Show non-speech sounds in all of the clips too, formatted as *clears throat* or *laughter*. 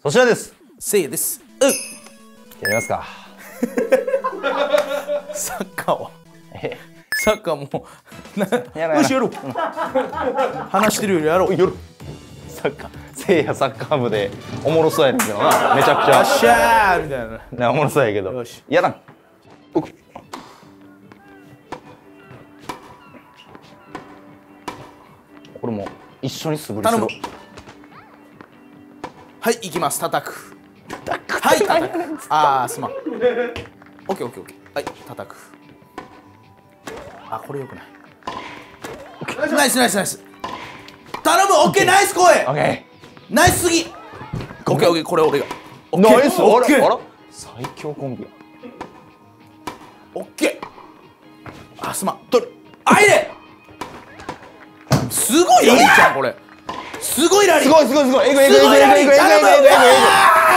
そちらです。せいやです。うっ。やりますか。*laughs* サッカーはえ？サッカーもよしやろう。*laughs* 話してるよりやろう。よサッカー。せいやサッカー部でおもろそうやねんけどな。めちゃくちゃ。っしゃーみたいな。なおもろそうやけど。よし。やらん。うっ。これも一緒に素振りする。頼むはい行きます。叩く。はい叩く。あーすまん。オッケーオッケーオッケー。はい叩く。あこれよくない。ナイスナイスナイス。頼むオッケー。ナイス声。オッケナイスすぎ。オッケーオッケーこれ俺が。オーッケー。ナイスオッケー。あら？あら最強コンビや。オッケー。あすまん。取る。あいれすごいラリーちゃんこれすごいラリー。すごいすごいすごい。えぐいえぐいえぐいえぐいえぐいえぐい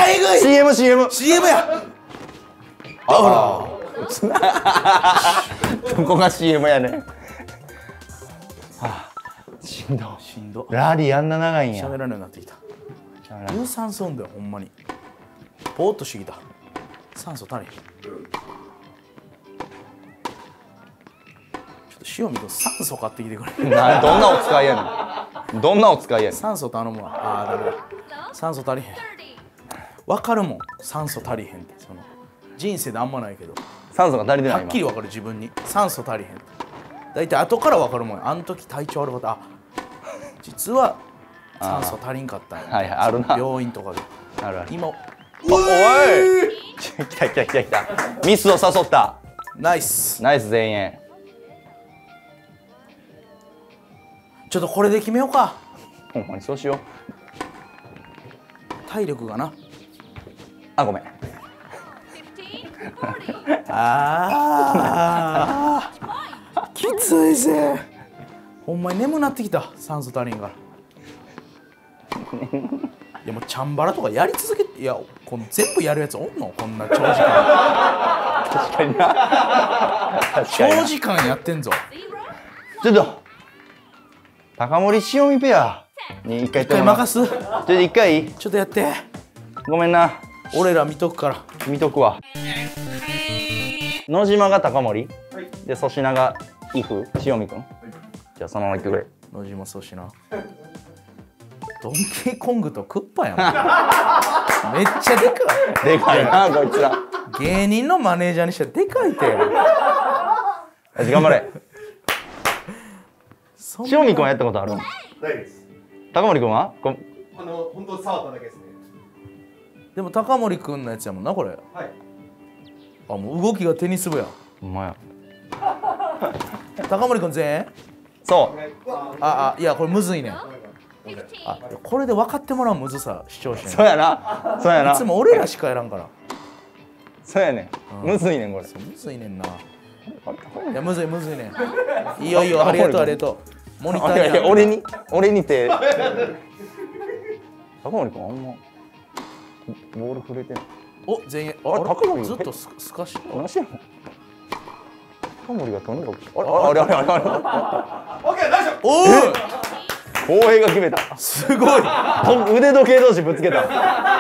えぐい CM CM CM や。あら。*laughs* どこが CM やねん。はあしんど。しんど。ラリーあんな長いんや。喋らないようになってきた。有酸素運動やほんまに。ぼーっとしてきた。酸素足りへん塩見君酸素買ってきてくれなどんなお使いやねん。どんなお使いやねん。酸素頼むわ。あーダメだ。酸素足りへん。わかるもん。酸素足りへんって。その人生であんまないけど。酸素が足りてなはいっきりわかる自分に。酸素足りへんって。大体後からわかるもんあの時体調悪かった。あ実は酸素足りんかったはいはいあるな。病院とかで。今あるある。今おおい！来た来た来た来た。ミスを誘った。ナイス。ナイス全員ちょっとこれで決めようか。ほんまにそうしよう。体力がな。あごめん。あー。きついぜ。ほんまに眠なってきた。酸素足りんから。いやもうチャンバラとかやり続けていやこの全部やるやつおんの？こんな長時間。確かにな。確かにな。長時間やってんぞ。ちょっと高森塩見ペアに一回やって一回任す？ちょっと一回？いいちょっとやって。ごめんな。俺ら見とくから。見とくわ。野島が高森、で粗品が伊風。塩見くん、じゃあそのまま行ってくれ。野島粗品。ドンキーコングとクッパやん。*laughs* めっちゃでかい。でかいなこいつら。芸人のマネージャーにしてはでかいて。よし頑張れ塩見くんはやったことあるんないです。高森くんは？こあの本当触っただけですね。でも高森くんのやつやもんなこれ。はい。あもう動きがテニス部や。ほんまや。*laughs* 高森くん全員？そう。ああいやこれむずいね。ん。あこれで分かってもらうむずさ視聴者そうやな。そうやな。いつも俺らしかやらんから。そうやね。ん。むずいねんこれ。むずいねんな。いやむずいむずいねん。いいよいいよ。ありがとうありがとうモニターいやいやに俺に？俺にて。*laughs* 高森くんあんまボール触れてない。お全員あれ高森ずっとすすかし何してんの？高森がとにかくあれ？あれ？あれ？あれ？あオッケー大丈夫。おおれ公平が決めた。すごい。と腕時計同士ぶつけた。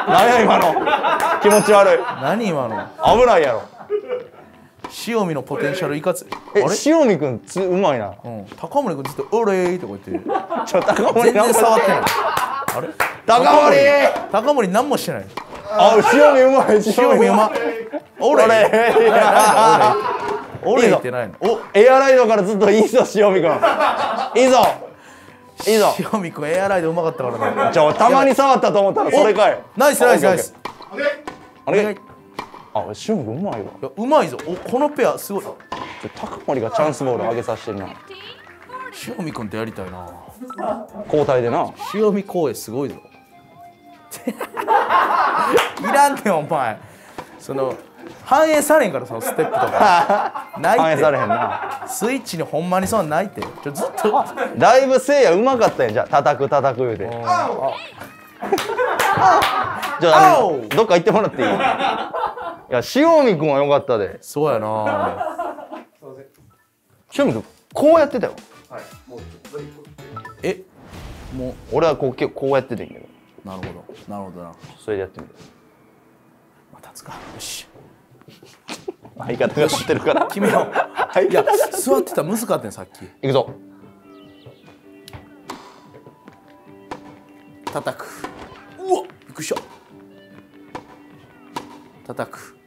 何や今の。気持ち悪い。何今の？危ないやろ塩見のポテンシャルいかつえあれ？塩見くんつうまいな。うん、高森君ずっと「オレー」とか言ってちょ高森全然触ってない。*laughs* あれ？高森。高森何もしてない。あ塩見うまい *laughs* 塩見うまオレー俺オレーってないのおエアライドからずっといいぞ塩見くん。いいぞ。いいぞ。塩見君エアライドうまかったからねちょたまに触ったと思ったらそれかい。ナイスナイスナイス。お願い。あれお願いいあ塩見くんうまいわ。やうまいぞ。おこのペアすごい。ちょ高森がチャンスボール上げさせてるな。塩見君とやりたいな。交代でな。塩見光栄すごいぞ。いらんねんお前。その反映されんからそのステップとか。ない反映されへんな。スイッチにほんまにそんないって。ちょずっと。だいぶせいやうまかったやん。じゃあ叩く叩く言うてじゃあどっか行ってもらっていい？いや塩見くんはよかったで。そうやな。塩見くんこうやってたよ。はい。もうぜひえもう。俺はこうこうやっててんけど。なるほど。なるほどな。それでやってみてまあ立つか。よし。相方が知ってるから。決めよういや座ってたら難かったねさっき。いくぞ。叩くくりした叩く。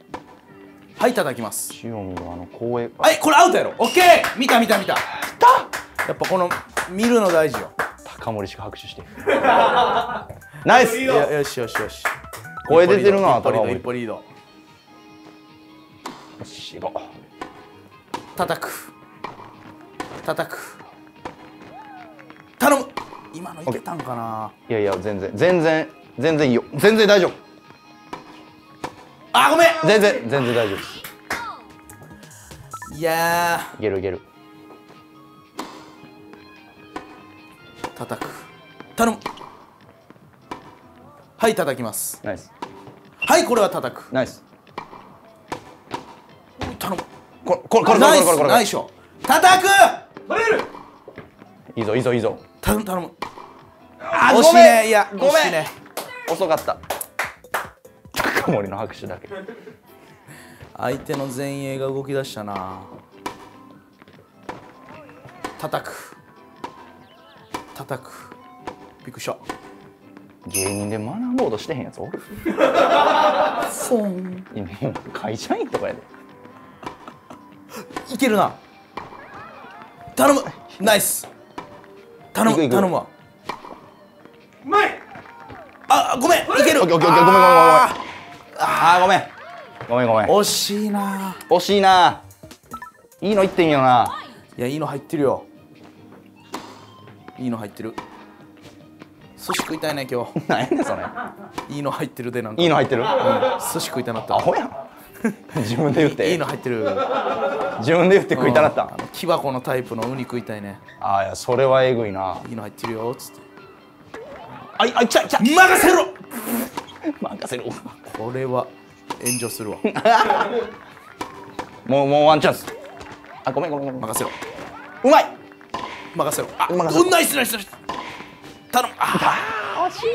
はい叩きます。塩見のあの光栄はいこれアウトやろ。オッケー見た見た見た。やっぱこの見るの大事よ。高森しか拍手して。*laughs* ナイス！いやよしよしよし。声出てるな高森。一歩リード。よし行こ叩く。叩く。頼む。今のいけたんかな。ういやいや全然全然全然いいよ。全然大丈夫。あごめん。全然全然大丈夫いやいけるいける。ー叩く。頼む。はい叩きます。ナイス。はいこれは叩く。ナイス。頼む。ここれこれこれこれこれこれ。ナイス叩く取れるいいぞいいぞいいぞ。頼む頼む。あ惜しいね。いやごめん遅かった。高森の拍手だけ。相手の前衛が動き出したな。叩く。叩く。びっくりした。芸人で学ぼうとしてへんやつおる？フォン今会社員とかやで。いけるな。頼む。ナイス。頼む。頼むわ。うまいあごめんいける。オッケーオッケーオッケーごめんごめんごめんああーごめん。ごめんごめん。ー惜しいな。惜しいな。いいの言ってんよな。いやいいの入ってるよ。いいの入ってる。寿司食いたいね今日。*laughs* 何やねんそれ。いいの入ってるでなんか。いいの入ってる？寿司食いたなった。アホやん。*laughs* 自分で言って。いいの入ってる。自分で言って食いたなった。うん。木箱のタイプのウニ食いたいね。あーいやそれはえぐいな。いいの入ってるよっつってあいあいちゃいちゃ任せろ。任せるこれは炎上するわ。*laughs* もうもうワンチャンス。あごめんごめんごめん。任せろ。うまい。任せろ。あ任せろ。うんナイスナイスナイス。頼む。ああ惜しい。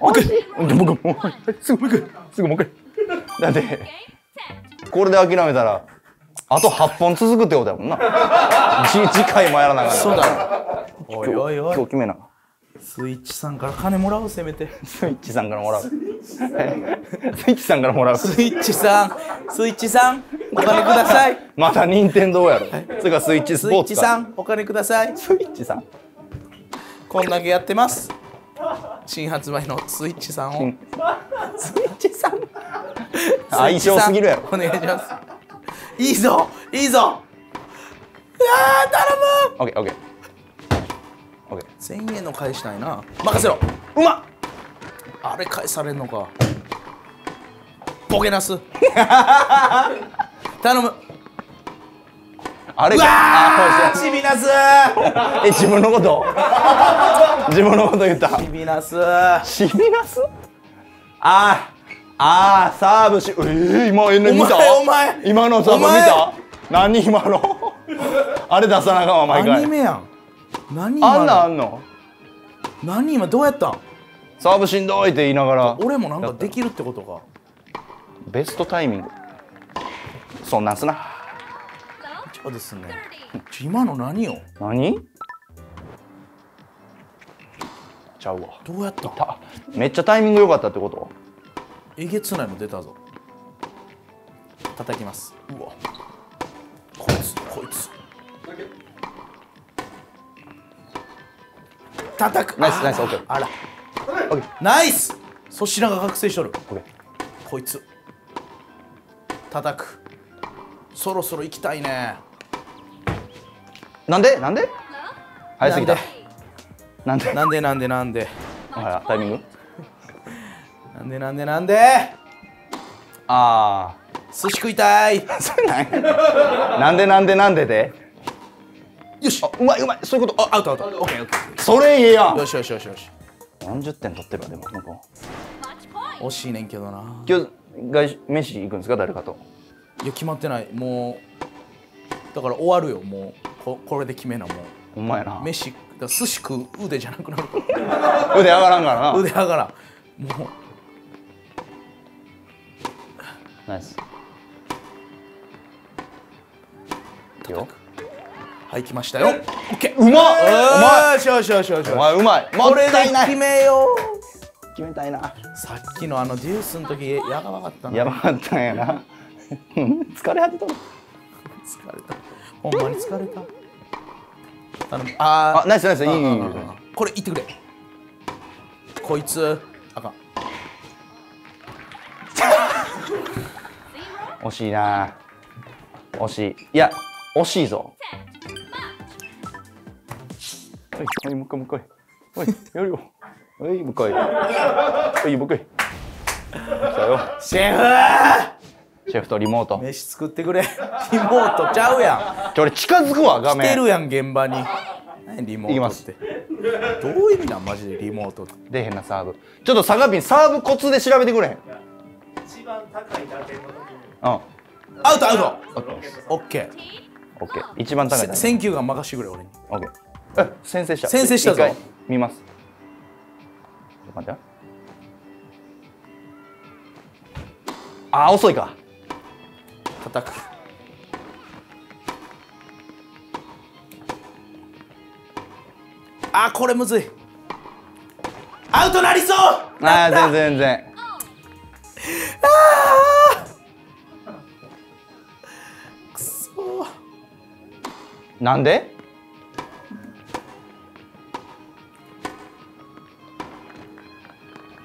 惜しい。で僕もうすぐもう一回。すぐもう一回。だってこれで諦めたらあと8本続くってことやもんな。*laughs* じ次回もやらなあかんそうだ。おいおいおい。今日決めなスイッチさんから金もらうせめて。スイッチさんからもらう。スイッチさん。からもらう。スイッチさん。スイッチさんお金ください。*laughs* また任天堂やろ。それからスイッチススイッチさんお金ください。スイッチさん。こんだけやってます。新発売のスイッチさんを。スイッチさん。相性すぎるやろ。お願いします。いいぞいいぞ。うわー頼む。オッケーオッケー1000円の返したいな。任せろ。うまっ。あれ返されんのか。ボケなす。*laughs* 頼む。うあれかわあーちびなす。*laughs* え自分のこと？*laughs* 自分のこと言った。ちびなす。シビナスあーあーサーブしえー、今え見た？お前今のサーブ見た？何今の？あれ出さなあかんわ毎アニ回メやん何今あんなんあのんの？何今どうやった？んサーブしんどいって言いながら。俺もなんかできるってことか。ベストタイミング。そんなんすな。そうですね。今の何よ？何？ちゃうわ。どうやった。めっちゃタイミング良かったってこと？えげつないの出たぞ。叩きます。うわ。こいつこいつ叩く。ナイスナイスオッケー。あら。オッケー。ナイス。粗品が覚醒しとる。オッケー。こいつ。叩く。そろそろ行きたいね。なんで？なんで？早すぎた。なんで？なんで？なんで？なんで？ほらタイミング？なんで？なんで？なんで？あ寿司食いたい。あ *laughs* それなん？やなんで？なんで？なんでで？よし。あうまいうまい。そういうこと。あアウトアウト。オッケーオッケー。それいいやん。よしよしよしよし。40点取ってるわでも向こう惜しいねんけどな。今日外飯行くんですか？誰かと。いや決まってない。もうだから終わるよ。もうここれで決めなもう。ほんまやな。飯だ寿司食う腕じゃなくなる。か *laughs* ら腕上がらんからな。腕上がらん。もう。ナイス。いいよはい来ましたよ。オッケー。うまっ！うよしよしよしよしまい。お前うまい。もこれで決めよ決めたいな。うさっきのあのデュースの時やばかったな。やばかったんやな。*laughs* 疲れ果てとる疲れた。ほんまに疲れた。頼む。ああナイスナイス。いい。これ言ってくれ。こいつあかん。惜しいな。惜しい。いや惜しいぞおいおいもう一回もう一回。おいやるよ。おいもう一回。おいもう一回。来たよ。シェシェフとリモート。フ飯作ってくれ。リモートちゃうやん。ちょ俺近づくわ画来て面るやん現場に。何リモートって。どういう意味なんマジでリモートって。出へんなサーブ。ちょっとサガピンサーブコツで調べてくれへん。一番高い打点の時にうん。アウトアウト。オッケー。オッケオッケー。一番高いーだね選球眼任してくれ俺に。オッケーえ先制した。先制したぞ。見ます。待って。よあー遅いか。叩く。あこれむずい。アウトなりそう。あー全然全然。くそなんで？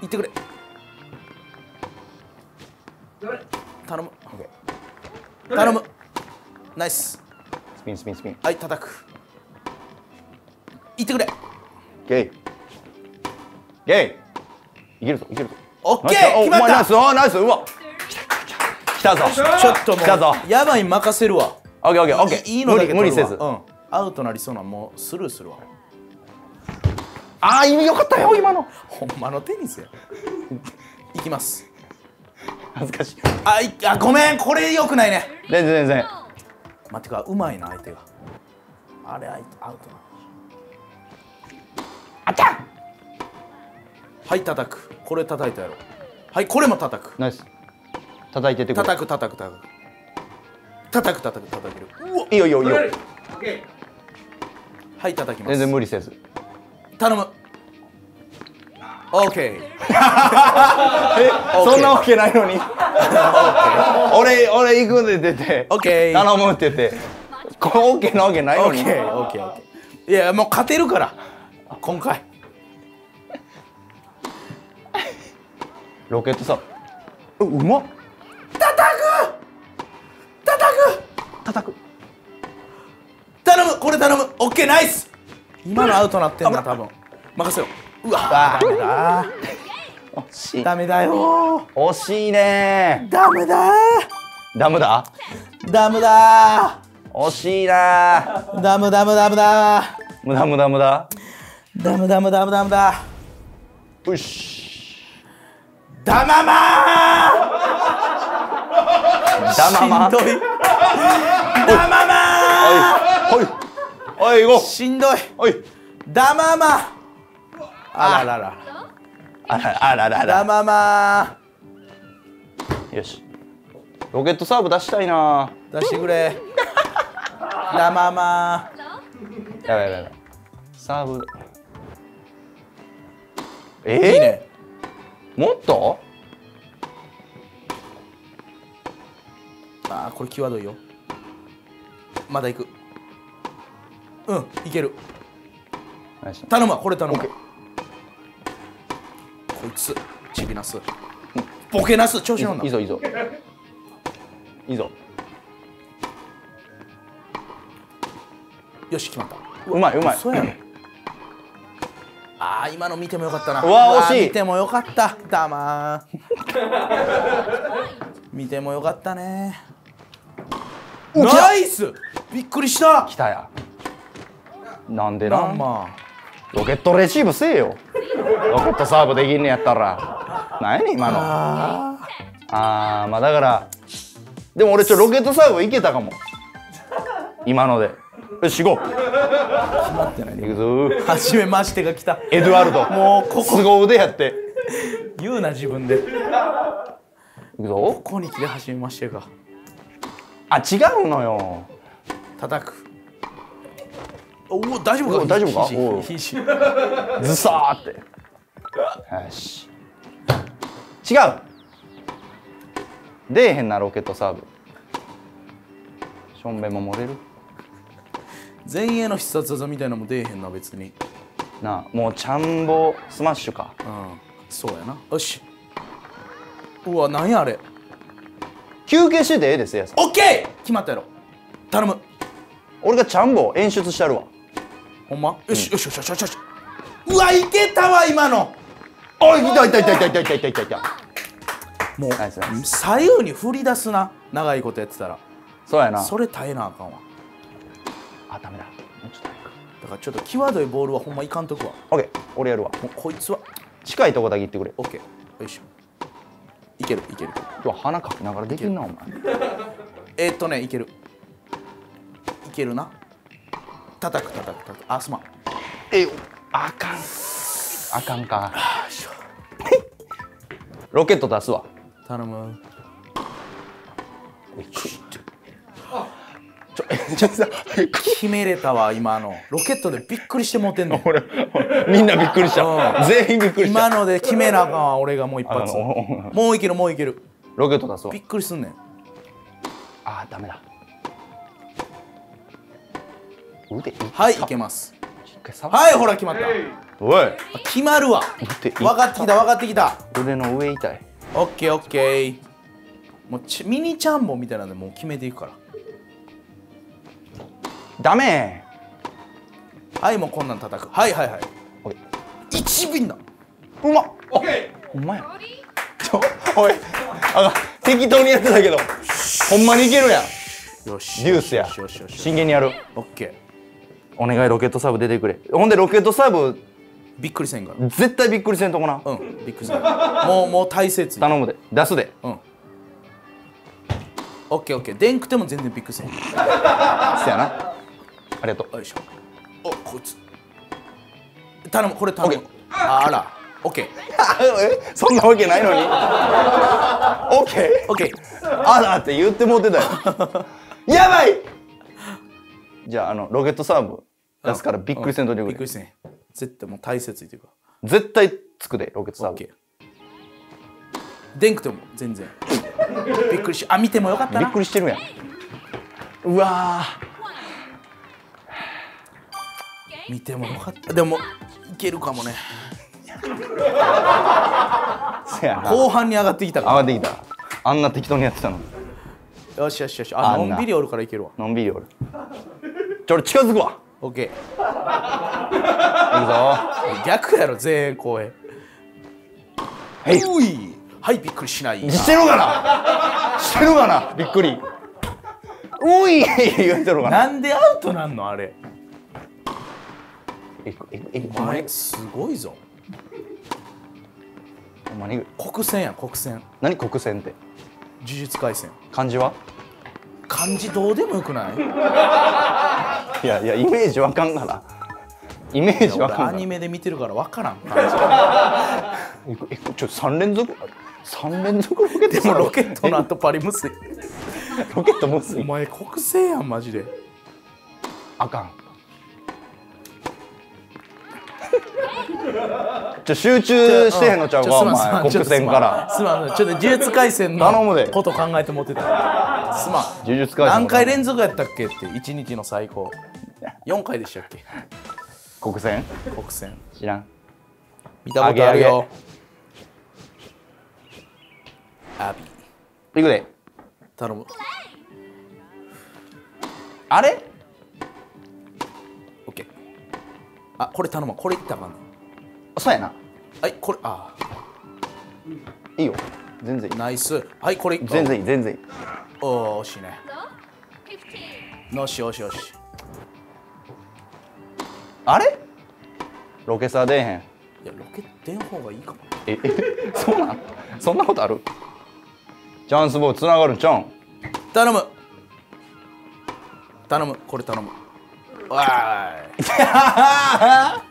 言ってくれ。頼む。オッケー頼む。ナイス。スピンスピンスピン。はい叩く。言ってくれ。ゲイ。ゲイ。いけるぞいけるぞ。オッケー決まっお前ナイたス。おナイス。うわ。来たぞ。ちょっとも来たぞ。うやばい任せるわ。オッケーオッケーオッケー。いいいのだけ無理無理せず。うん。アウトなりそうなんもうスルーするわああ意味よかったよ今の。ほんまのテニスや。いきます。恥ずかしい。あいあごめんこれよくないね。全然全然。待ってかうまいな相手が。あれアウトな。あちゃん！はい叩く。これ叩いたやろ。はいこれも叩く。ナイス。叩いてって叩く叩く叩く。叩く叩く叩ける。うわいいよいいよいいよ。はい叩きます。全然無理せず頼む。オーケーえそんなわけないのに。*laughs* 俺俺行くんでって。言ってオッケー頼むって言って。これオッケーなわけないオのに。ッケーオッケーオッケーいやもう勝てるから。今回。ロケットさううまっ叩く！叩く！叩く。頼むこれ頼む。オッケーナイス今のアウトなってんな多分。任せろうわ。あダメだ。惜しいダメだよ。惜しいね。ダメだ。ダムだ？ダメだ。惜しいな。ダムダムダムだ。無駄無駄無駄ダムダムダムダムだ。よし。ダママダママ？しんどい。ダママおいおい行こしんどい。うおい。ダママ。あららら。あらあららら。ダママ。よし。ロケットサーブ出したいな。出してくれ。ダママ。やばいやばいやばい。サーブ。えー、いいね。もっと？あーこれ際どいよ。まだ行くうんいける。頼むわこれ頼むこいつちびなす。ボケなす調子乗んな。いいぞいいぞ。いいぞ。よし決まった。うまいうまい。そうやろ *clears throat* あー今の見てもよかったな。うわ惜しい。見てもよかった。だまー。見てもよかったね。ナイス！びっくりした。来たやなんでまなあまロケットレシーブせえよ。ロケットサーブできんねやったら。何やねん今の。ああーまあだからでも俺ちょロケットサーブいけたかも。今ので。よし行こう。まってない。ねいくぞ。初めましてが来た。エドワルド。もうここ。凄腕やって。言うな自分で。こいくぞ。こに来て初めましてが。あ違うのよ。叩くおお大丈夫か？お大丈夫か？肘おう。肘肘ズサーって。よし。違う。出えへんなロケットサーブ。しょんべんも漏れる。前衛の必殺技みたいなのも出えへんな別に。なあもうちゃんぼスマッシュか。うん。そうやな。よし。うわ何やあれ。休憩しててええですやさん。オッケー！決まったやろ。頼む。俺がちゃんぼ演出してやるわほんま。よしよしよしよしよしよし。うわいけたわ今の。おい痛い痛い痛い痛い痛い痛い痛い痛い。痛いもう左右に振り出すな。長いことやってたら。そうやな。それ耐えなあかんわ。あダメだ。もうちょっとだからちょっと際どいボールはほんまいかんとくわ。オッケー俺やるわ。もうこいつは。近いとこだけ行ってくれ。オッケーよいしょ。いけるいける。今日鼻かきながらできんなお前。えー、っとねいける。いけるな叩く叩く叩く。あすまん。えあかん。あかんか。*laughs* ロケット出すわ。頼む。ちょえちょ決めれたわ今の。ロケットでびっくりしてもうてんの *laughs* 俺みんなびっくりした。全員びっくりした。今ので決めなあかんわ俺がもう一発。もういけるもういける。ロケット出すわ。びっくりすんねん。あーダメだはいいけます。はいほら決まった。おい。決まるわ。腕分かってきた分かってきた。腕の上痛い。オッケーオッケー。もうちミニチャンボみたいなんでもう決めていくから。ダメ。はいもうこんなん叩く。はいはいはい。おい。一ビンだうまっ。オッケほんまやちょおい。あ適当にやってたけど。ほんまにいけるやん。よしデュースやよし。よしよし真剣にやる。オッケお願いロケットサーブ出てくれ。ほんでロケットサーブーびっくりせんから。絶対びっくりせんとこな。うんびっくりせん。もうもう体勢ついて頼むで。出すで。うん。オッケーオッケー。でんくても全然びっくりせん。よせやな。ありがとう。いしょ。おこいつ。頼むこれ頼む。ああら。オッケー。*laughs* えそんなわけないのに。オッケー。オッケー。あだって言ってもうてたよ。*laughs* やばい。じゃああのロケットサーブ出すからびっくりせんといてくれ。びっくりせん。絶対もう体勢ついてるか絶対つくでロケットサーブ。でんくても全然。びっくりしあ見てもよかったびっなくりしてるやん。うわ見てもよかった。でもいけるかもね。後半に上がってきたか上がってきた。あんな適当にやってたのよしよしよし。ああのんびりおるからいけるわ。のんびりおる。ちょ俺近づくわオッケいくぞ。ー逆やろ全員公演。はい。うい。はいびっくりしない。してるかな。してるかな。びっくり。うい。言うてるかな。なんでアウトなんのあれ。お前すごいぞ。ほんまに？いく国戦や国戦何国戦って？呪術廻戦。漢字は？漢字どうでもよくない？いやいやイメージわかんからイメージわ俺かんアニメで見てるから分からん。漢いくいくちょ三連続三連続ロケット字でもロケットの後パリむすい。ロケットもすお前国戦やんマジで。あかんちょ集中してへんのちゃうかお前国戦から。すまんちょっと呪術廻戦の頼むで。こと考えて持ってた。すまん。呪術廻戦何回連続やったっけ？って1日の最高。4回でしたっけ？国戦？国戦。知らん。見たことあるよ。アビいくで。頼む。あれ？オッケー。あこれ頼む。わこれいったかんねそうやな。はいこれあ。いいよ。全然いい。ナイス。はいこれい全然いい全然いい。おー惜しいね。よしよしよし。あれ？ロケサー出えへん。いやロケ出ん方がいいかも。ええ *laughs* そうなん？そんなことある？チャンスボールつながるんちゃうん？頼む。頼むこれ頼む。わおい。出 *laughs*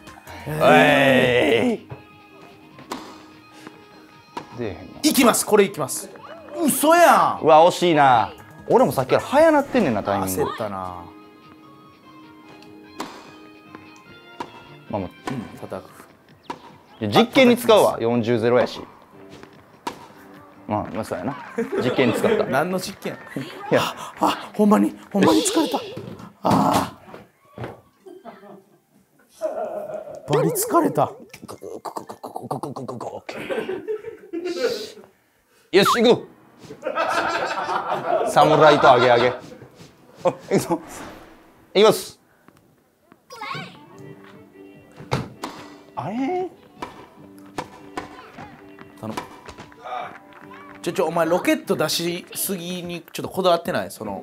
えへんないきます。これいきます。嘘やん。うわ惜しいな。俺もさっきから早なってんねんなタイミング。焦ったな。まあまあうん叩く。実験に使うわ。40ゼロやし。まあまあそうやな。実験に使った。い何の実験？や。あほんまにほんまに疲れた。ああバリ疲れた。よし行く侍とあげあげ。あ行くぞ。行きます。あれ？頼む。ちょちょお前ロケット出しすぎにちょっとこだわってない？その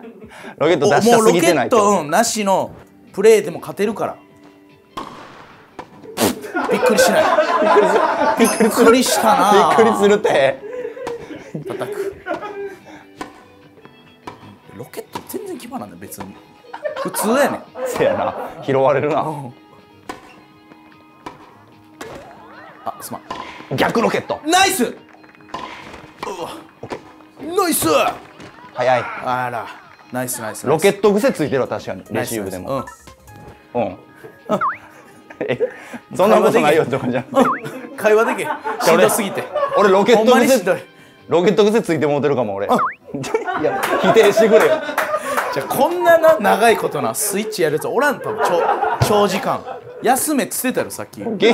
ロケットお出したすもうロケぎてないと。ット、うん、なしのプレーでも勝てるからびっくりしない。びっくりしたなびっくりするって。叩く。ロケット全然決まらんね別に。普通やねん。せやな。拾われるな。あすま逆ロケット。んナイス！うわ。ナイス！早い。あら。ナイスナイスロケッット癖ついてるわ確かに。レシーブでも。うん。うん。え *laughs* そんなことないよとかじゃ会話できへん。しんどすぎて。俺ロケット癖。ロケット癖ついてもうてるかも俺。いや否定してくれよ。じゃあこんなな長いことなスイッチやるやつおらんと長長時間。休めっつってたよさっき。ゲゲ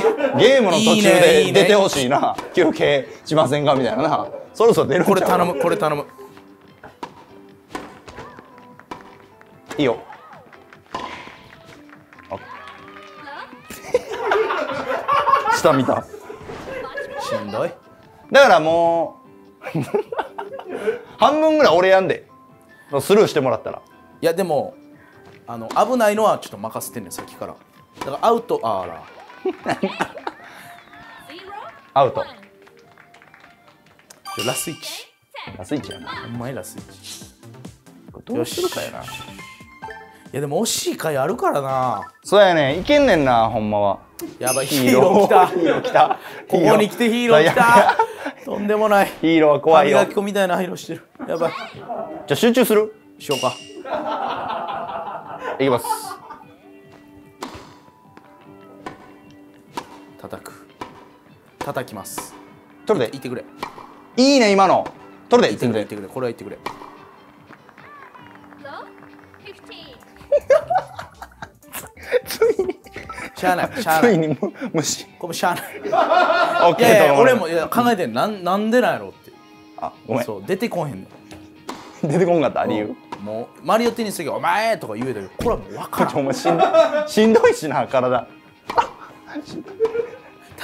ームの途中で出てほしいな。休憩しませんかみたいな。なそろそろ出るこれ頼むこれ頼む。いいよ下見たしんどい。だからもう半分ぐらい俺やんで。スルーしてもらったら。いやでもあの危ないのはちょっと任せてんねんさっきから。だからアウトあら。*laughs* アウト。ラスイッチ。ラスイッチやな。ほんまにラスイッチどうするかやな。いやでも惜しい回あるからな。そうやね。いけんねんなほんまは。やばいヒヒーロー来た。ヒーロー来た。ここに来てヒーロー来た。*laughs* とんでもない。ヒーローは怖いよ。歯磨き粉みたいな色してる。やばい。じゃあ集中する？しようか。いきます。叩く。叩きます。取るで。言ってくれ。いいね今の。取るで言ってくれ言全然。ってくれ。これは言ってくれ 15. *laughs* しゃあないしゃあない。ついにむ虫これしゃあない。オッいやいやケーと思う俺もいや考えてんなんなんでなんやろって。あごめん。そう出てこへんねん。出てこんかった理由。もうマリオテニスの時お前とか言えたけどこれはもう分からんちょお前しんどしんどいしな体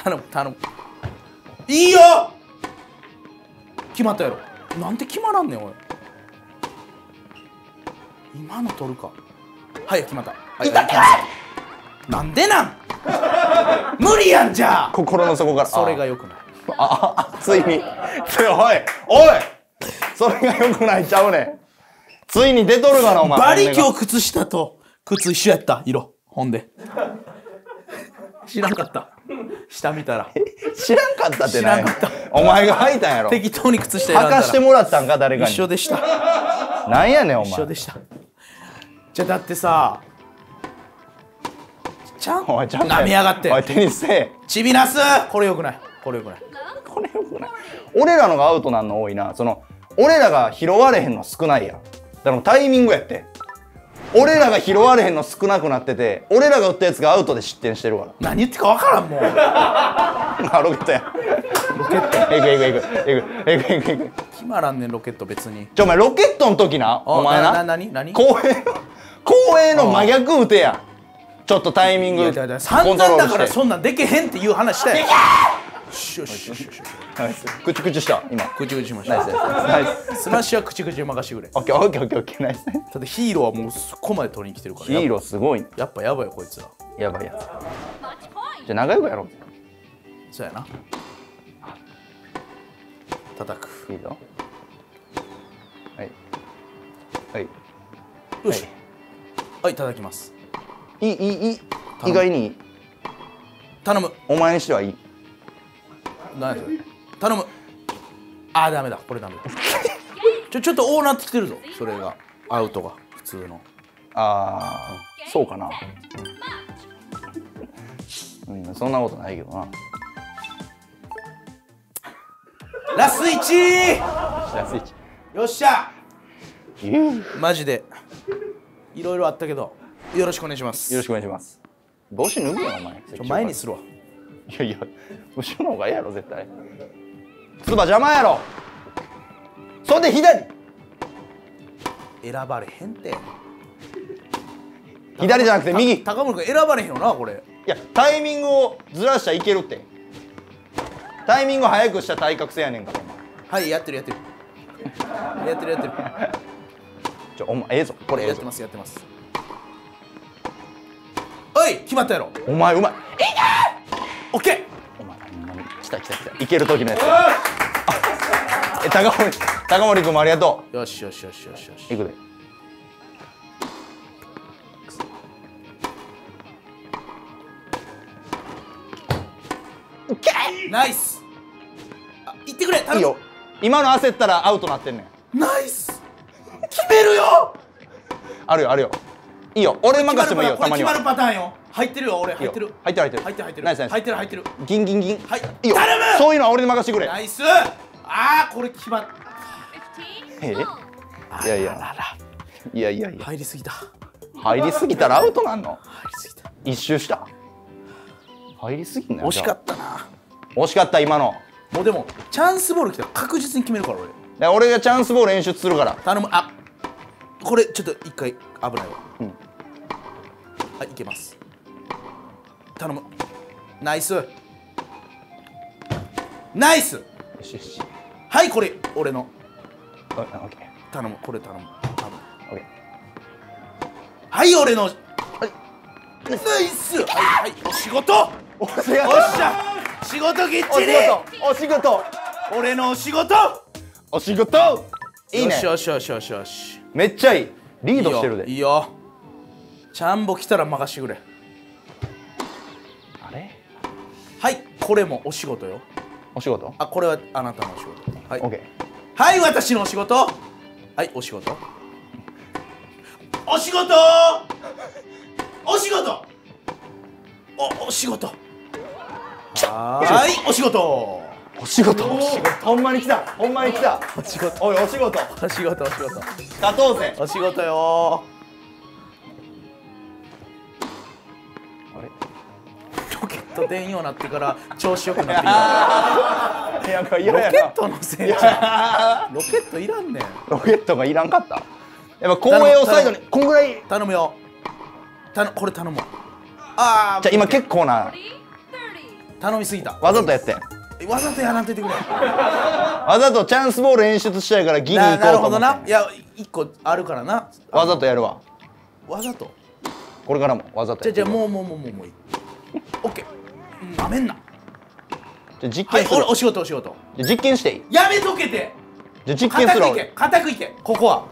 頼む頼むいいよ決まったやろなんで決まらんねんおい今の取るかはい決まった。はいはいなんでなん？*laughs* 無理やんじゃ！あ心の底から。それがよくない。あああついに。おいおい！それがよくないちゃうねん。ついに出とるがなお前。馬力本を靴下と靴一緒やった。色。ほんで。知らんかった。下見たら。知らんかったってないお前が履いたんやろ。適当に靴下選んだ履からしてもらったんか誰かに。一緒でした。なんやねんお前。一緒でしたじゃあだってさちゃんおいちゃんと舐めやがって。おいテニスせえ。ちびなすこれよくない。これよくない。これよくない。俺らのがアウトなんの多いな。その俺らが拾われへんの少ないやん。だからタイミングやって。俺らが拾われへんの少なくなってて俺らが打ったやつがアウトで失点してるか何言ってるか分からんもうらあロケットや。ロケット。えぐえぐえぐえぐえぐえぐえぐ決まらんねんロケット別に。ちょお前ロケットの時な。お前な。な何何？公園公園の真逆打てや。ちょっとタイミング。散々だからそんなんでけへんっていう話したよしよしよしよしナイスクチュクチュした今。ぐちぐちしました。スマッシュは口々任してくれ。オッケーオッケーオッケーオッケー。ナイス。だってヒーローはもうそこまで取りに来てるから。ヒーローすごい。ねやっぱやばいよこいつら。やばいやつ.じゃあ仲良くやろう。そうやな。叩く。いいぞ。はい。はい。よし。はい叩きます。いいいいいい。意外にいい。頼む。お前にしてはいい。何それ？頼む。あーダメだ。これダメだ。*laughs* ちょちょっと多なってきてるぞ。それが。アウトが。普通の。ああそうかな。うんそんなことないけどな。ラス1安いちよっしゃ！マジでいろいろあったけどよろしくお願いします。よろしくお願いします。帽子脱ぐよお前。ちょ前にするわ。いやいや後ろの方がええやろ絶対。つば邪魔やろ。そんで左。選ばれへんて。左じゃなくて右。い高村君選ばれへんよなこれ。やタイミングをずらしたらいけるって。タイミングを早くした対角線やねんからはいやってるやってる。やってるやってるちょお前ええぞ。これやってますやってます。おい決まったやろ。お前うまい。オッケお前来た来た来た。いける時のやつあえ高森高森君もありがとーよしよしよしよしよし。ういくで。ナイス！あ行ってくれいいよ。今の焦ったらアウトなってんねん。ナイス決めるよ！あるよあるよ。いいよ。俺任せてもいいよこれ決まるたまには。パターンよ。入ってるよ俺。入ってる。入ってる入ってる。入ってる入ってる。入ってる入ってる。ギンギンギン。はい。いいよ。頼む！そういうのは俺に任せてくれ。ナイス！あーこれ決まっえ？いやいや。いやいやいや。入りすぎた。入りすぎたらアウトなんの？入りすぎた。一周した？入りすぎんなよ惜しかじったな。惜しかった今の。もうでもチャンスボール来たら確実に決めるから俺。で俺がチャンスボール演出するから。頼む。あこれちょっと一回危ないわ。うん。はいいけます。頼む。ナイス。ナイス。よしよし。はいこれ俺の。オッケー。頼むこれ頼む。頼むオッケはい俺の。はい。ナイス。はいはい。お仕事。ーおっしゃ。仕事きっちり。お仕事。お仕事。俺のお仕事。お仕事。いいね。よしよしよしよしよしめっちゃいい。リードしてるで。いいよいいよ。ちゃんぼ来たら任してくれ。あれ？はいこれもお仕事よ。お仕事？あこれはあなたのお仕事。はい。オッケはい私のお仕事。はいお仕事。お仕事！お仕事！おお仕事。はー。いお仕事。ーお仕事。お仕事ほんまに来た。ほんまに来た。お仕事。おいお仕事。お仕事お仕事。勝とうぜ。お仕事よ。あれ？ロケット出んようになってから調子よくなってきた。*laughs* なんか嫌やな。ロケットのせいじゃん。ロケットいらんねん。ロケットがいらんかった。やっぱ後衛をサイドにこんぐらい。頼むよ。頼これ頼むああじゃあ今結構な。頼みすぎた。わざとやってんわざとやらんといてくれ。わざとチャンスボール演出したいからギリ行こうななるほどな。いや一個あるからな。わざとやるわ。わざと？これからもわざとじゃあじゃあもうもうもうもうもういい。オッケー。なめんな。じゃあ実はい験するわ。おお仕事お仕事。じゃあ実験していい。やめとけて。じゃあ実験するわ固くいけ。固くいけ。ここは。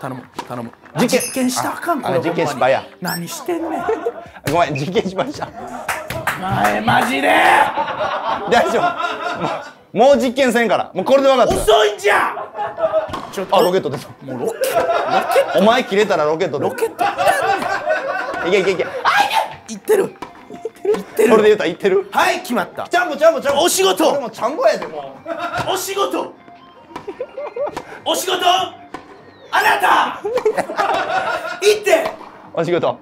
頼む頼む。実験実験したらあかんあこれ実験失敗や。何してんねん。*laughs* ごめん実験しました前マジで。大丈夫。もう実験せんから。もうこれで分かった。遅いんじゃ。んちょっとあロケット出た。もうロケロケお前切れたらロケット出ロケット。いけいけいけ。いってる。いってる。これで言うたらいってる？はい決まった。ちゃんぼちゃんぼちゃんぼ。お仕事。俺もちゃんぼやでもう。お仕事。お仕事。あなた。*laughs* 行って。お仕事。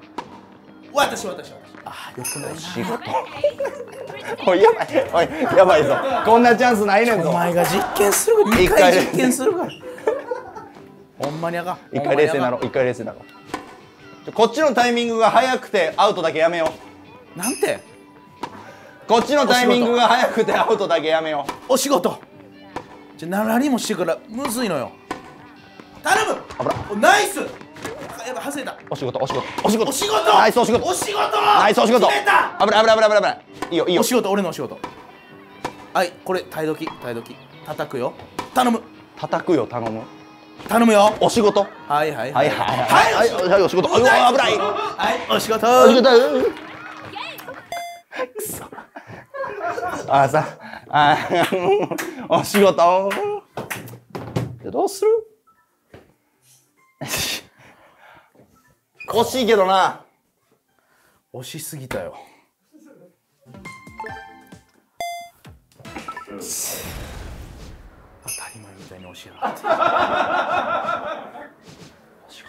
私私私あよくないな。仕事。*laughs* おいやばいおいやばいぞ。こんなチャンスないねんぞ。お前が実験するから2一回回実験するか。らほんまにあかん。一回冷静になろ一回冷静になろこっちのタイミングが早くてアウトだけやめよう。なんて？こっちのタイミングが早くてアウトだけやめよお仕事。じゃあ何もしてからむずいのよ。頼む。おナイスやばい外れた。うお仕事お仕事。お仕事。お仕事！ナイスお仕事。お仕事！ナイスお仕事。決めた！危ない危ない危ない危ない。いいよいいよ。お仕事俺のお仕事。はいこれ耐え時耐え時叩くよ。頼む。叩くよ頼む。頼むよ。お仕事。はいはいはい。はいはいはい。はいお仕事。危ない。はいお仕事。お仕事。くそあさあお仕事。どうする？惜しいけどな。押しすぎたよ。当たり前みたいに押しやがっ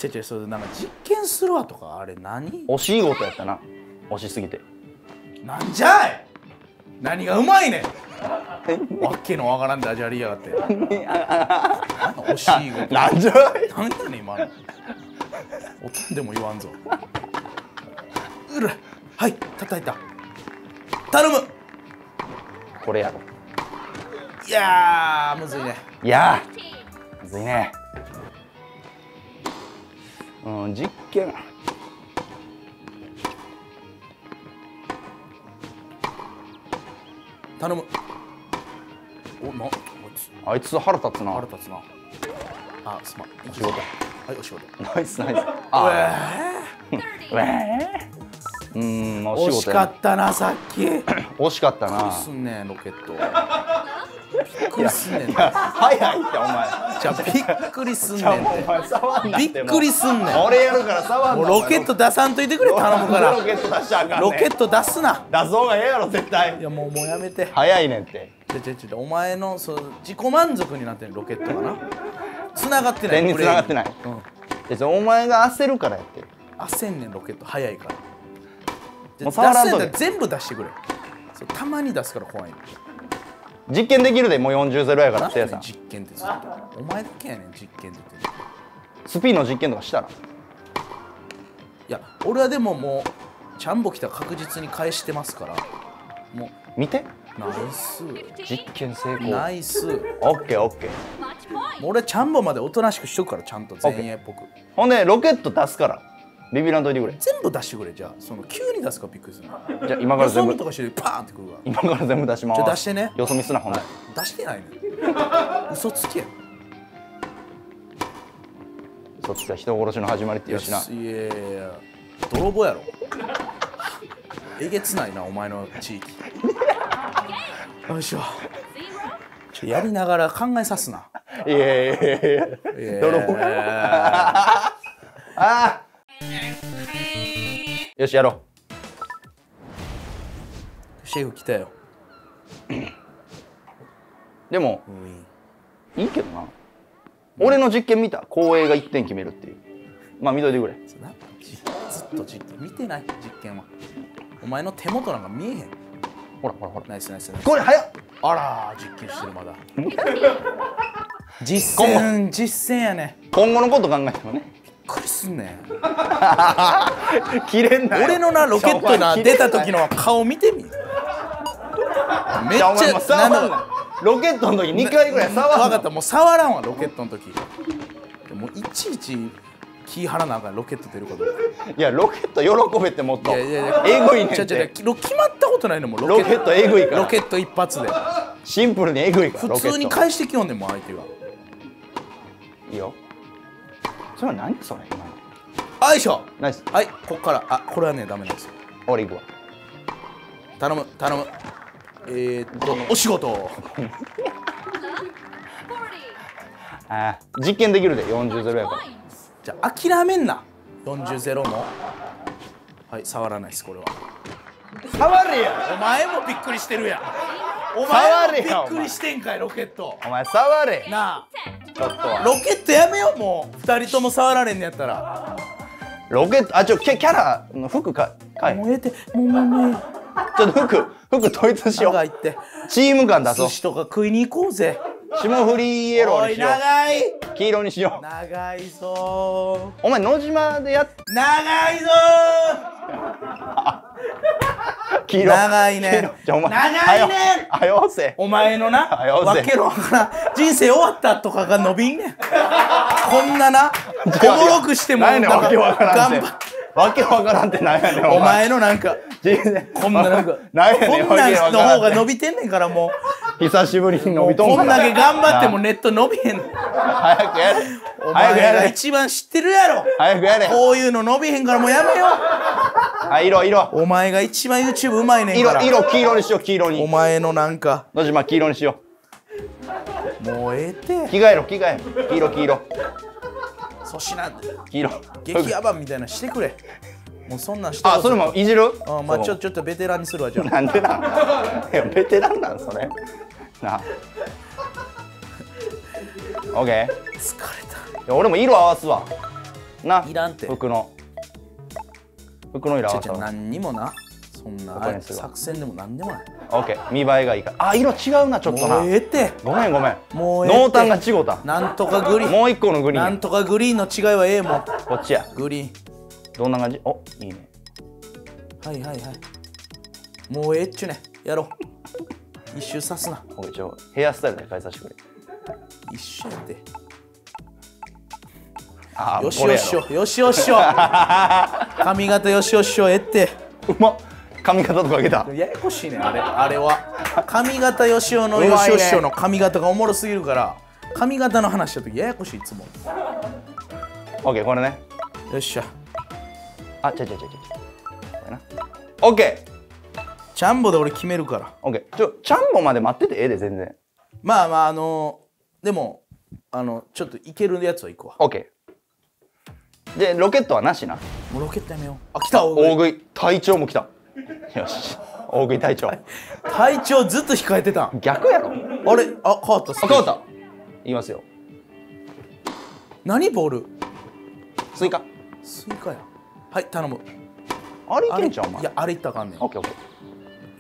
て違う違うそれなんか実験するわとかあれ何？惜しいことやったな。惜しすぎて。なんじゃい？何がうまいねん。わけのわからんダジャレやがって。何惜しいこと。なんじゃい。何やねん今の。おとんでも言わんぞ。うらはい叩いた。頼む。これやろ。いやーむずいね。いやーむずいね。うん実験頼む。おなこいつ。あいつ腹立つな。腹立つな。あすまん。お仕事。はいお仕事。ナイスナイス。あうえー。う *laughs* ーんお惜しかったなさっき。惜しかったな。*coughs* すんねんロケットびっくりすんねん早いってお前。じゃあびっくりすんねんびっくりすんねん。俺やるから触んなロケット出さんといてくれ頼むから。*laughs* ロケット出しちゃあかんロケット出すな。出そうがええやろ絶対。いやもうもうやめて。早いねんって。ちょちょちょお前のそう自己満足になってるロケットがな。繋がってない。点に繋がってない。うん。でお前が焦るからやって。焦んねんロケット。早いから。でもう触らんと全部出してくれ。たまに出すから怖いの実験できるでもう40ゼロやから何せいやさん。実験ってお前だけやねん実験ってスピンの実験とかしたら？いや俺はでももうちゃんぼ来たら確実に返してますから。も見て。うナイス。実験成功。ナイス。オッケーオッケー。俺ちゃんぼまでおとなしくしとくからちゃんと。前衛っぽく。ほんでロケット出すからビビらんといてくれ。全部出してくれじゃあ。その急に出すからびっくりするなじゃあ今から全部。見とかしてパーンってくるわ。今から全部出します。ちょ出してね。よそ見すなほんで出してないね嘘つけそっちが人殺しの始まりって言うしな。いやいやいや。泥棒やろ。えげつないなお前の地域。よいしょ。ちょやりながら考えさすな。いやいやいやいや。泥棒や *laughs* あーよしやろシェフ来たよ。う *coughs* でもいいけどな。俺の実験見た。光栄が1点決めるっていう。まあ見といてくれ。ずっと実験見てない。実験は。お前の手元なんか見えへん。ほらほらほら。ナイスナイスナイス。これ早っ。あら実験してるまだ。*laughs* 実践実践やね。今後のこと考えてもねくりすんねん。*laughs* 切れんなよ。俺のなロケットな出た時の顔見てみ。めっちゃ触んロケットの時2回ぐらい触んな。分かったもう触らんわロケットの時。もういちいち気張らなあかんロケット出ること。いやロケット喜べってもっと。いやいやいやえぐいねんて。決まったことないのもうロケット。えぐいから。ロケット一発で。シンプルにえぐいから普通に返してきよんねんもう相手が。いいよそれは何それ今の。あいしょ。ナイス。はいこっから。あこれはねダメなんですよ。俺行くわ頼む頼む。えー、っとお仕事。*laughs* あー実験できるで40ゼロやから。じゃあ諦めんな。40ゼロも。はい触らないですこれは触れや。お前もびっくりしてるやん。お触前もびっくりしてんかいロケット。お前触れ。なあ。ちょっとは。ロケットやめようもう。二人とも触られんのやったら。ロケットあちょキャキャラの服かかいもうええて。もうもうもうちょっと服服統一しよう。チーム感出そう。寿司とか食いに行こうぜ霜降りイエローにしよう。長い。黄色にしよう。長いぞ。お前野島でやっー長いぞ。*laughs* 黄色。長いね。長いね。はよせ。お前のなはよせ。わけのわからん。人生終わったとかが伸びんねん。こんなな *laughs* おもろくしてもなからんって。頑張わけわからんってなんやねんお前。のなんかこんななんかなんやねんこんなんの方が伸びびてんねんからも久しぶりに伸びとんか。らこんだけ頑張ってもネット伸びへん早くやれ。お前が一番知ってるやろ。早くやれ。こういうの伸びへんからもうやめよはい色色うお前が一番 YouTube うまいねんから。色色黄色にしよう黄色おに前のなんか。野島黄色にしよもうええて。う着替えろ着替えろ。黄色黄色粗品。黄色激ヤバみたいなのしてくれ。もうそんなんしてあそれもいじる？あまあちょそちょっとベテランにするわじゃあ。なんでな。んいやベテランなんそれ。な。オッケー。疲れいや俺も色合わすわ。な。いらんて。服の。服の色合わすわ。何にもなそんな作戦でも何でもない。オッケー。見栄えがいいから。あ色違うなちょっとな。もうええって。ごめんごめん。もう濃淡が違うた。なんとかグリーン。もう一個のグリーン。なんとかグリーンの違いはええも。んこっちや。グリーン。どんな感じ？おいいね。はいはいはい。もうええっちゅね。やろう。一周さすな。オッケーちょヘアスタイルで変えさせてくれ。一緒やってあーよしよしよ。よしよしよ。*laughs* 髪型よしよしよ。ええって。うまっ髪型とかけた？ややこしいねんあれあれは。髪型よしおのよしよしおの髪型がおもろすぎるから髪型の話した時ややこしいいつもオッケーこれね。よっしゃ。あちゃちゃちゃちゃちゃこれな。オッケーチャンボで俺決めるから。オッケーちょチャンボまで待っててええで全然。まあまああのでもあのちょっといけるやつは行くわ。オッケーでロケットはなしな。もうロケットやめよう。あ来た大食い。大食い。隊長も来たよし大食い隊長。体調ずっと控えてたん。逆やろ。あれ？あ変わった。あ変わった。言いますよ。何ボール？スイカ。スイカや。はい頼む。あれいけんちゃうお前。いやあれいったらあかんねん。オッケーオッケ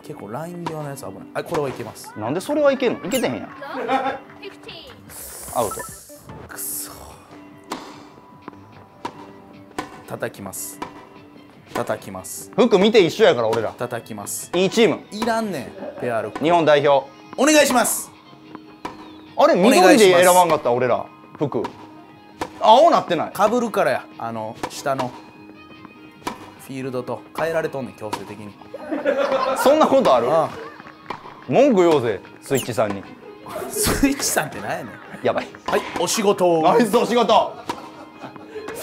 結構ライン際のやつ危ない。はいこれはいけます。ーなんでそれはいけんの？いけてへんやん。15. アウトくそ。叩きます叩きます。服見て一緒やから俺ら。叩きます。いいチーム。いらんねんペアル。日本代表。お願いします。あれ緑で選ばんかった俺ら。服。青なってない。かぶるからや。あの下の。フィールドと。変えられとんねん強制的に。そんなことある？あ文句言おうぜスイッチさんに。あ *laughs* スイッチさんってなんやねん。やばい。はいお仕事ナイスお仕事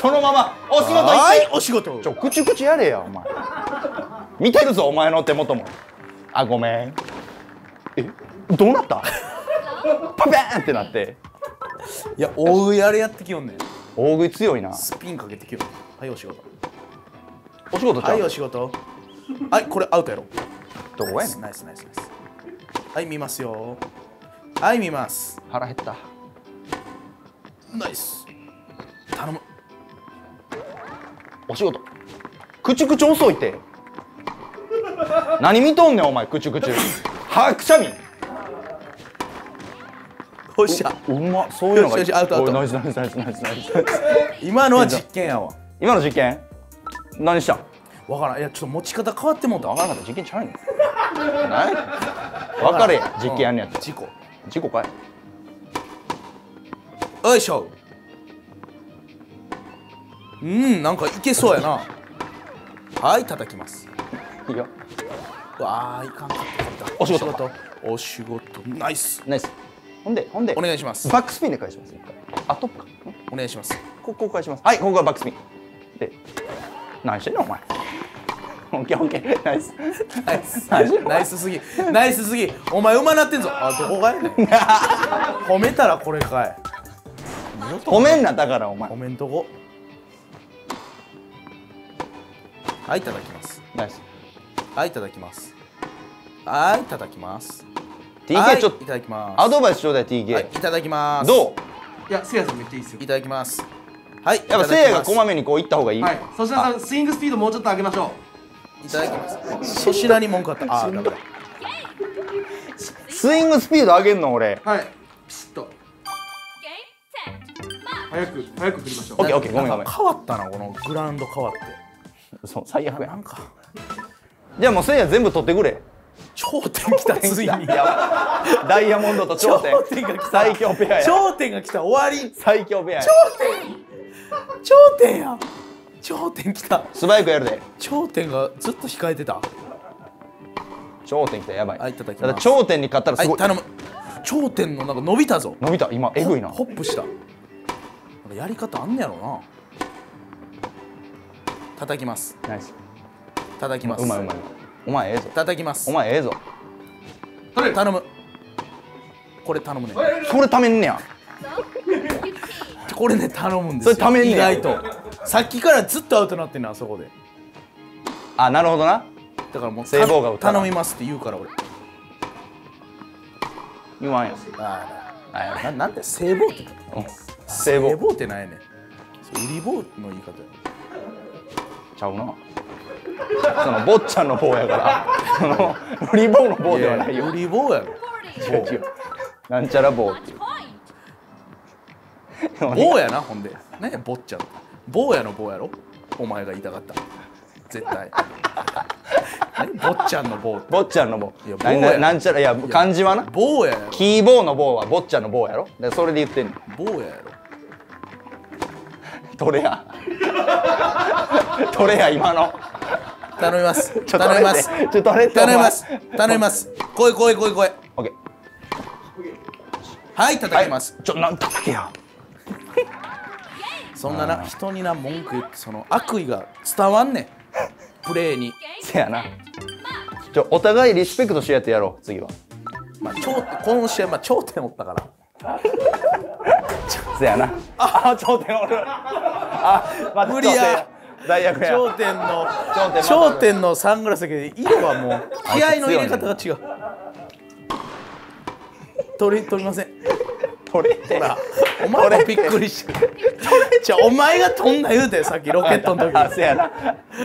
そのままお仕事行はいってお仕事。ちょくちゅくちゅやれやお前。見てるぞお前の手元も。あごめん。えどうなった？*laughs* パペーンってなって。いや大食いあれやってきよんねん。大食い強いな。スピンかけてきよんねん。はいお仕事。お仕事ちゃう、はいお仕事。はいこれアウトやろ。どこやねん。ナイスナイスナイス。はい見ますよ。はい見ます。腹減った。ナイス。頼むお仕事。くちゅくちゅ遅いって。何見とんねんお前くちゅくちゅはくしゃみ。よっしゃ。うまそういうのがよしよしアウトアウト。ナイスナイスナイスナイスナイス。今のは実験やわ。今の実験？何した？んわからん。いやちょっと持ち方変わってもうた分からなかった。実験ちゃうねん。何分かれや実験やんねやったら事故事故かい。よいしょうんなんかいけそうやな。はい叩きます。いいよ。わあいかんかった。お仕事。お仕事。ナイス。ナイス。ほんでほんで。お願いします。バックスピンで返します一回。あトップか。んお願いします。ここ返します。はいここがバックスピン。で何してんのお前。オッケーオッケー。ナイス。ナイス。ナイスすぎ。ナイスすぎ。お前馬なってんぞ。あどこがやねん。*laughs* 褒めたらこれかい。褒めんなだからお前。褒めんとこはいいただきます。ナイス。はいいただきます。はいいただきます。TK はいちょっといただきます。アドバイスちょうだい TK、はいいただきます。どう？いやせいやさんめっちゃいいですよ。いただきます。はいやっぱせいやがこまめめにこう行った方がいい、はい。そしたらスイングスピードもうちょっと上げましょいただきます。粗品に文句あった。あーダメだ。スイングスピード上げんの俺。うはい。ピシッと.早く早く振りましょう。オッケーオッケーごめんごめん。変わったなこのグラウンド変わってそう最悪や。なんか。じゃあもうせいや全部取ってくれ。頂点来たついに。ダイヤモンドと頂点。頂点が来た。最強ペアや。頂点が来た終わり。最強ペアや。頂点。や。頂点来た。素早くやるで。頂点がずっと控えてた。頂点来たらやばい。はいいただきだます。頂点に勝ったらすごい、はい頼む。頂点のなんか伸びたぞ。伸びた。今えぐいな。ホップした。やり方あんねやろな叩きます。ナイス。叩きます。うまいうまい。お前ええぞ。叩きます。お前ええぞ。頼む。これ頼むね。それためんねや。15 *laughs* これね頼むんですよ。それためんねや。意外と。さっきからずっとアウトなってんのあそこで。あなるほどな。だからもう聖望が頼みますって言うから俺。言わんや。ああななんで聖望ってうん。聖望。ってなんやねん。それ売り棒の言い方や。ちゃうな。その坊ちゃんの棒やから。その売り棒の棒ではないよ。売り棒やろ。違う違う。なんちゃら棒 Match point. 棒やなほんで。ねや坊ちゃん。坊やの棒やろ？お前が言いたかった絶対。ね坊ちゃんの棒って坊ちゃんの棒いやな棒や。ななんちゃらいや漢字はな。棒やキーボーの棒は坊ちゃんの棒やろ。でそれで言ってんねん棒ややろ取れや？取れや今の？頼みます。頼みます。ちょっと取れって頼みます。頼みます。来い来い来い来いオッケーはい叩きます、ちょなん叩けや。*laughs* そんなな人にな文句言ってその悪意が伝わんねん。*laughs* プレーに。せやな。ちょお互いリスペクトし合ってやろう。次は。まあ頂この試合まあ頂点おったから *laughs* せやな。あ頂点おる。あまた無理や。頂点最悪や。頂点の頂点のサングラスだけで色はもう。気合の入れ方が違う。取り取りません。取れてお前もびっくりしてじゃあお前が飛んだ言うてさっきロケットの時。あせやな。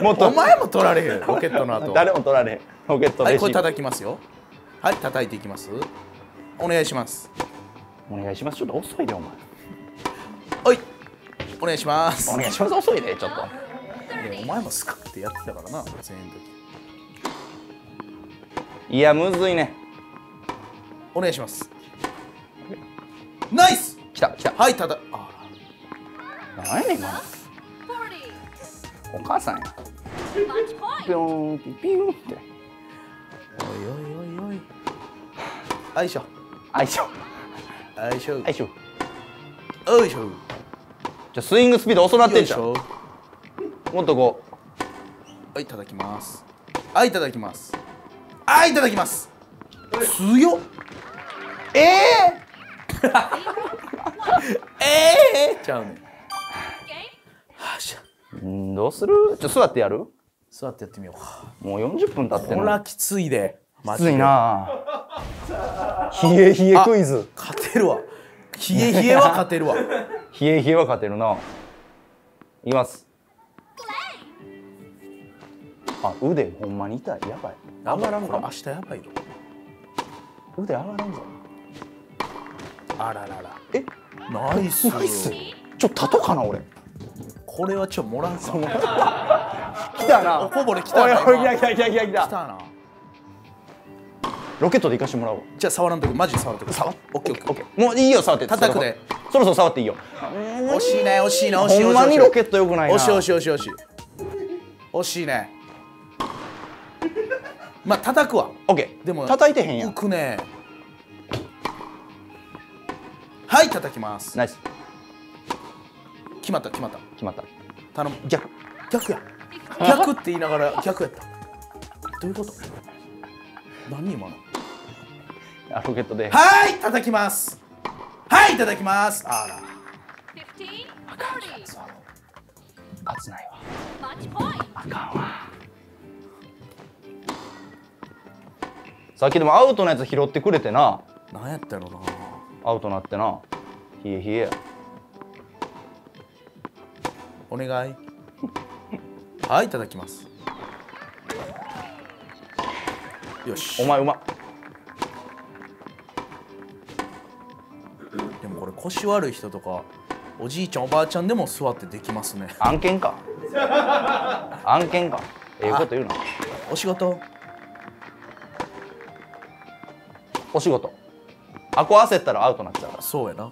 もっと。お前も取られへんロケットの後。誰も取られへん。ロケットはいこれ叩きますよ。はい叩いていきます。お願いしますお願いします。ちょっと遅いでお前。はい。お願いします。お願いします。遅いでちょっと。お前もスカってやってたからな全員の時いやむずいね。お願いします。ナイス！来た来た。はいただあ何やねん今の 40. お母さんや.ピョーンピピューンって。おいおいおいおい。あいしょ相性あいしょ相性。おいしょじゃスイングスピード遅なってんじゃん。よいしょ。もっとこはいいただきます。はいいただきます。はいいただきます。強っ。うえ *laughs* えええちゃうねはあしゃ。ー、どうする？ちょ座ってやる？座ってやってみようもう40分経ってんの。ほらきついできついな。冷え冷えクイズ。勝てるわ。冷え冷えは勝てるわ。冷え冷えは勝てるな。いきます。あ腕ほんまに痛い？やばい。上がらんこれ明日やばいよ腕上がらんぞ。あららら。え？ナイス。ナイス。ちょっと立とうかな俺。これはちょっともらうか来たな。おこぼれ来たな来た来た来た来た。来たなロケットで行かしてもらおう。じゃあ触らんとこマジで触るとこ。触っオッケーオッケーオッケー。もういいよ触って。叩くで。そろそろ触っていいよ。惜しいね惜しいね惜しいほんまにロケットよくないな。惜しい惜しい惜しい惜しい。惜しいね。まあ叩くわ。オッケー。でも叩いてへんやん。浮くね。はい叩きます。ナイス。決まった決まった。決まった。頼む。逆。逆や。逆って言いながら逆やった。どういうこと？何今の？あロケットで。はい叩きます。はい叩きます。あら。15 40. 熱ないわ.あかんわ。さっきでもアウトのやつ拾ってくれてな。何やったやろな。アウトなってな。冷え冷えや。お願い。はいいただきます。よし。お前うまっ腰悪い人とかおじいちゃんおばあちゃんでも座ってできますね。案件か。*laughs* 案件か。ええこと言うな。お仕事？お仕事。あこ焦ったらアウトなっちゃう。からそうやな。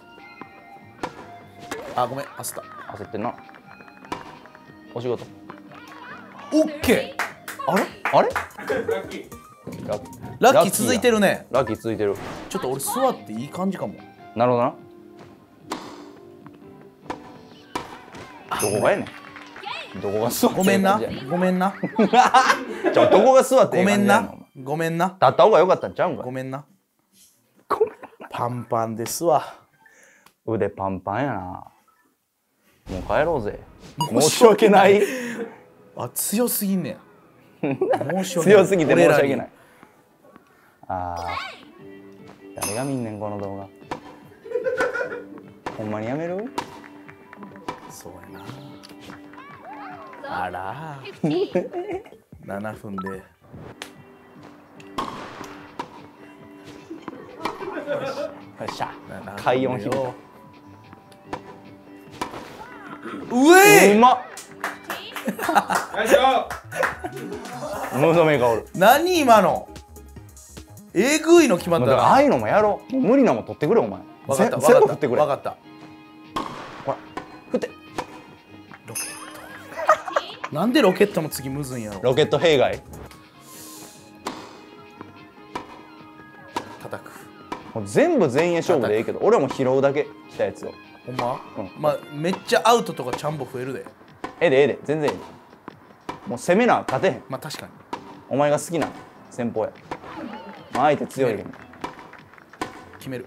あごめん焦った。焦ってんな。お仕事。オッケー。あれ？あれ？ララッキー続いてるるねラッキー続いてる。ちょっと俺座っていい感じかも。なるほどなどこがやねん。どこが座ってごめんな。ごめんな。*laughs* ちょどこが座ってええごめんな。ごめんな。立った方が良かったんちゃうんかごめんな。ごめんパンパンですわ。腕パンパンやな。もう帰ろうぜ。申し訳ない。あ強すぎんねん申し *laughs* 強すぎて申し訳ない。あー。誰が見んねんこの動画。ほんまにやめる？そうやな。あら。*laughs* 15. 7分で。よっしゃ7分快音響うえい！うまっ。ナイスよムードメーカーおる。何今の？えぐいの決まったな。だからああいうのもやろう。無理なもん取ってくれお前。分かったぜ全部分かっ振ったてくれ。分かったなんでロケットの次むずいんやろ？ロケット弊害。叩く。もう全部前衛勝負でいいけど俺はもう拾うだけ来たやつを。ほんま、うん。まあめっちゃアウトとかチャンボ増えるで。ええでええで。全然ええで。もう攻めな勝てへん。まあ確かに。お前が好きな戦法や、まあ、相手強いけど。決める。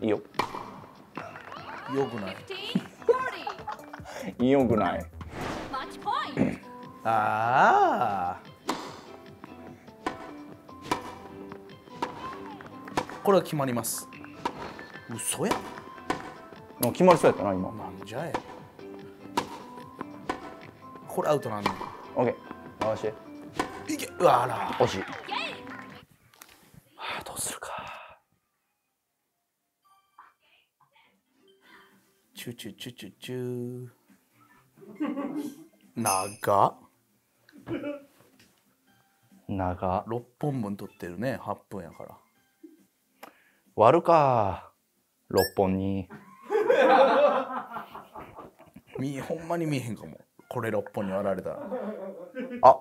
いいよ。よくない。15. *laughs* 40. いいよくない.ああこれは決まります。嘘や。もう決まりそうやったな今。なんじゃえこれアウトなんねんオッケー。回して。いけ。うわあら。惜しい。Game. どうするか。チュチュチュチュチュ長っ長。6本分取ってるね8分やから。割るか6本に *laughs* 見ほんまに見えへんかも。これ6本に割られたら。あ。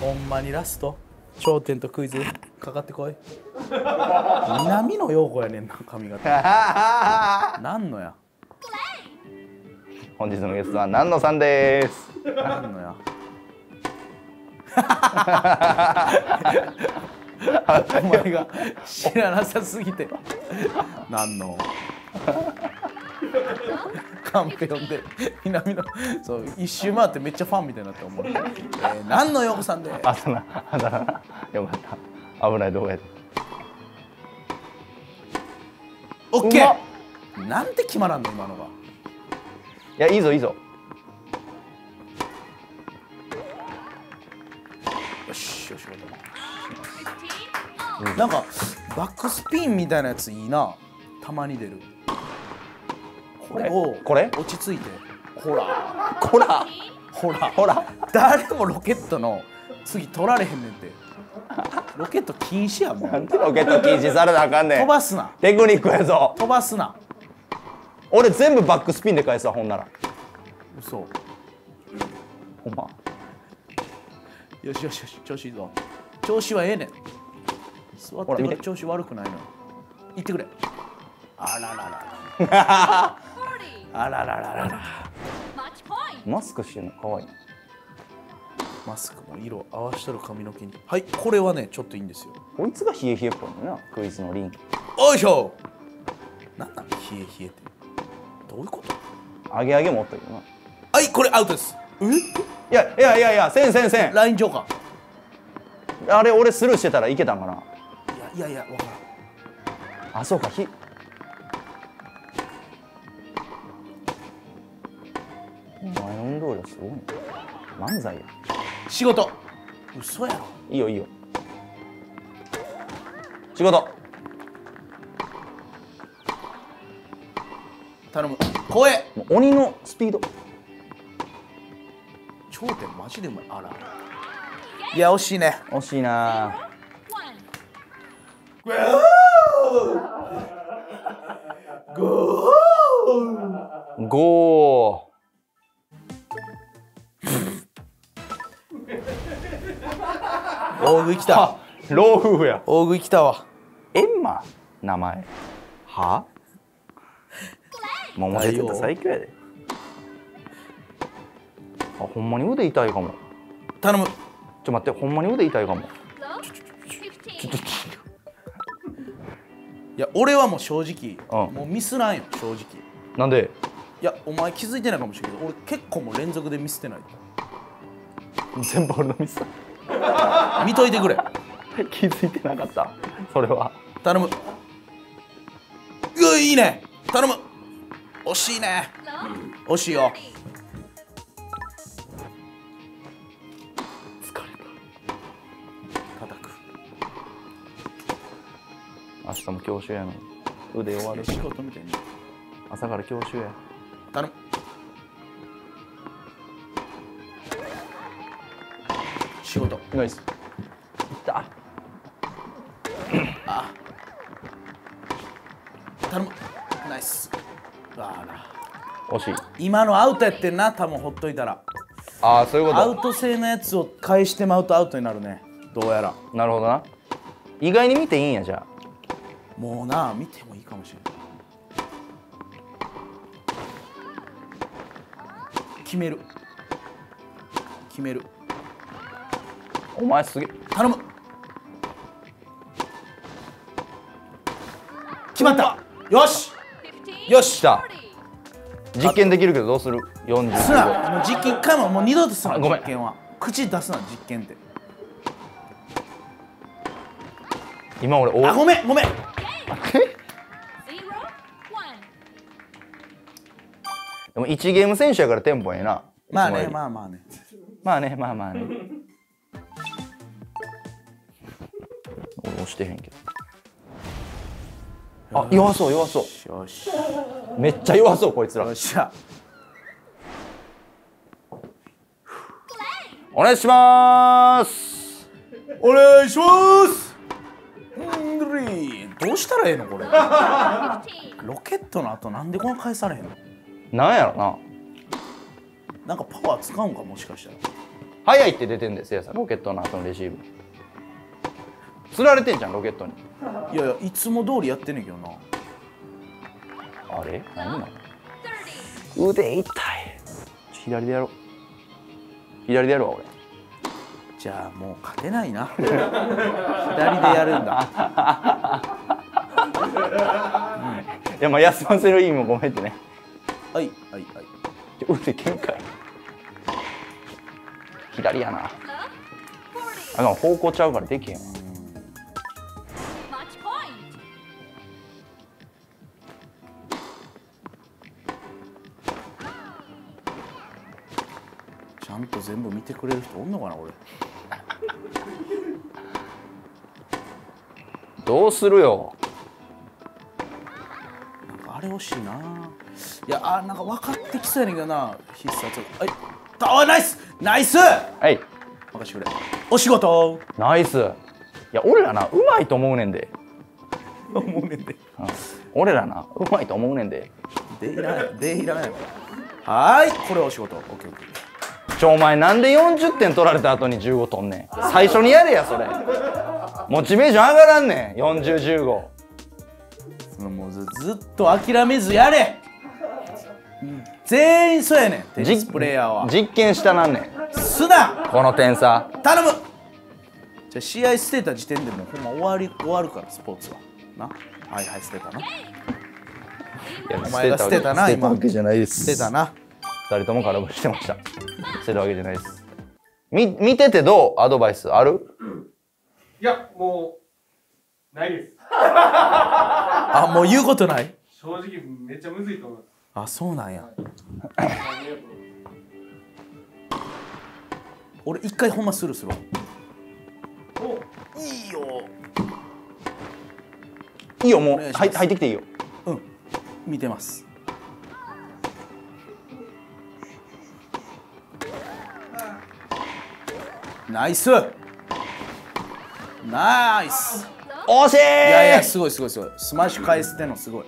ほんまにラスト？頂点とクイズ？かかってこい。南野陽子やねんな髪型。*laughs* なんのや？本日のゲストは南野さんです。なんのや。*laughs* お前が知らなさすぎて。なんのカンペ読んで南のそう一周回ってめっちゃファンみたいになって思う、えー、なんの陽子さんで。あだなあだな。よかった。危ない動画やった。オッケー。なんて決まらんの今のが。いやいいぞいいぞ。よしよしよし。15. Oh. なんかバックスピンみたいなやついいな。たまに出る。これをこれ？落ち着いて。ほら。こら。ほら。ほら。誰もロケットの次取られへんねんて。ロケット禁止やもなんんでロケット禁止されなあかんねん。飛ばすな。テクニックやぞ。飛ばすな俺全部バックスピンで返すわほんなら。嘘。ほんまよしよしよし調子いいぞ。調子はええねん。座ってほら調子悪くないのよ。言ってくれ。あららら 40. *laughs* あららららら.マスクしてんの？かわい。いマスクの色合わしとる髪の毛に。はいこれはねちょっといいんですよ。こいつが冷え冷えっぽいのよなクイズのリンおいしょ。なんなん？冷え冷えってどういうこと？揚げ揚げもおったけどな。はいこれアウトです。え？いやいやいやいやせんせんせん。ライン上かあれ俺スルーしてたらいけたんかな？いやいやいやわからん。あそうかひお前の運動量すごいね。漫才や。仕事。嘘やろ。いいよいいよ。仕事頼む声。もう鬼のスピード。頂点マジでうまいあらいや惜しいね。惜しいな。One. ゴ *laughs* 大食い来た。ー老夫婦や。大食い来たわ。エンマ名前。は？桃鉄って最強やであほんまに腕痛いかも頼むちょ待ってほんまに腕痛いかも Low. 15. いや俺はもう正直、うんもうミスらんよ正直いなんでやお前気づいてないかもしれないけど俺結構もう連続でミスってない全部俺のミス見といてくれ気づいてなかったそれは頼むうわいいね頼む惜しいね.惜しいよ。30. 叩く。明日も教習やの。腕終わる仕事みたいに。朝から教習や。頼む。仕事。ナイス。いった。頼む。ナイス惜しい。今のアウトやってんな多分ほっといたら。ああそういうこアウト性のやつを返してまうとアウトになるね。どうやら。となるほどな。意外に見ていいんやじゃもうな見てもいいかもしれない決める。決める。あお前すげえ。頼む。決まった。よし 15. よし来た 40. 実験できるけどどうする？45すな。もう実験一回ももう二度とすなあごめん。実験は。口出すな実験って。今俺おあごめんごめん.でも1ゲーム選手やからテンポええな。まあねまあまあね。まあねまあまあね。*laughs* 俺押してへんけどあ弱そう弱そう。よしめっちゃ弱そうこいつら。よっしゃ。お願いします。お願いします。んどうしたらええのこれ。15. ロケットの後なんでこんな返されへんの？なんやろな。なんかパワー使うんかもしかしたら。早いって出てんですよさロケットの後のレシーブ釣られてんじゃんロケットに。いやいやいつも通りやってんねんけどな。あれ？何な 30. の腕痛い。左でやろう。左でやるわ俺。じゃあもう勝てないな。左でやるんだ。*laughs* いやまあ休ませる意味もごめんってね。はいはいはい。腕限界左やな。Low. 40. あの方向ちゃうからできへんわんと全部見てくれる人おんのかな俺 *laughs* どうするよ？なんかあれ惜しいな。いやあなんか分かってきそうやねんけどな必殺。はいあナイス!ナイス!はい。任してくれ。お仕事。ナイス。いや俺らなうまいと思うねんで、思うねんで。うん、俺らなうまいと思うねんで。でいらないでいらないはーいこれお仕事。オッケーオッケーちょお前なんで40点取られた後に15取んねん。最初にやれやそれ。モチベーション上がらんねん。4015そのもうずずっと諦めずやれ。全員そうやねんテニスプレイヤーは。実験したなんねん。すな。この点差。頼む。じゃあ試合捨てた時点でもうほんま終わり終わるからスポーツは。な。はいはい捨てたな。いやお前が捨てたな捨てたわけじゃないです。捨てたな。二人とも空振りしてました捨てたわけじゃないです。み見ててどう？アドバイス。ある？いや、もう、ないです。*laughs* あもう言うことない？正直、めっちゃむずいと思います。あそうなんや。*laughs* 俺一回ほんまスルーするわ。おいいよ。いいよもう入ってきていいよ。うん。見てますナイス。ナイス。惜しい。いやいやすごいすごいすごい。スマッシュ返してんのすごい。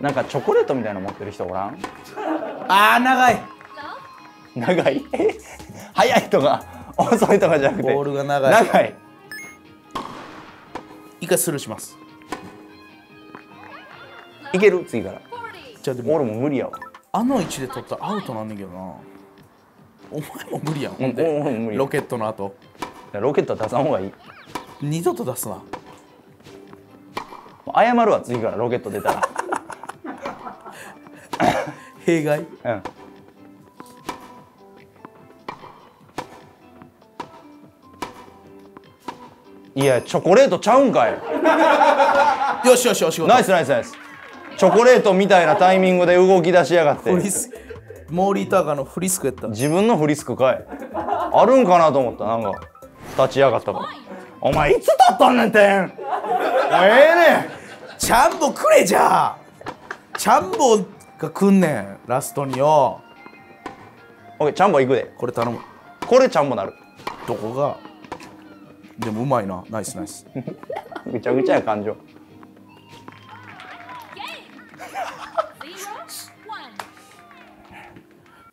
なんかチョコレートみたいなの持ってる人おらん？あー長い.長い？*laughs* え速いとか遅いとかじゃなくて。ボールが長い。長い。一回スルーしますいける？次から。40. じゃあでも俺も無理やわ。あの位置で取ったらアウトなんねんけどな。お前も無理やん。ほんで無理ロケットの後。ロケットは出さん方がいい。二度と出すな。謝るわ次から。ロケット出たら。弊害？うん。いやチョコレートちゃうんかい。よしよしお仕事。ナイスナイスナイスチョコレートみたいなタイミングで動き出しやがって。フリスモーリーターガーのフリスクやった。自分のフリスクかい。あるんかなと思った。なんか立ち上がったから。お前いつ立ったんねんてん。もうええねチャンボくれじゃあ。チャンボが来んねんラストによ。んオッケーチャンボ行くで。これ頼む。これチャンボなる。どこが？でもうまいな。ナイスナイス。*laughs* ぐちゃぐちゃや感情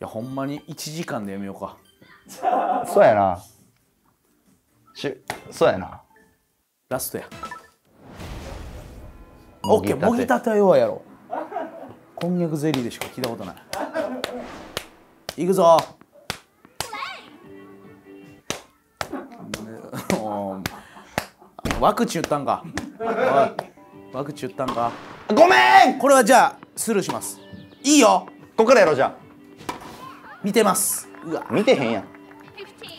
やほんまに1時間でやめようか。*laughs* そうやな。しそうやな。ラストや。オッケーもぎたては弱いやろ。こんにゃくゼリーでしか聞いたことない。いくぞ。ワクチン打ったんか。ワクチン打ったんか。ごめん。これはじゃあスルーします。いいよ。ここからやろうじゃ見てます。うわあ見てへんやん。15.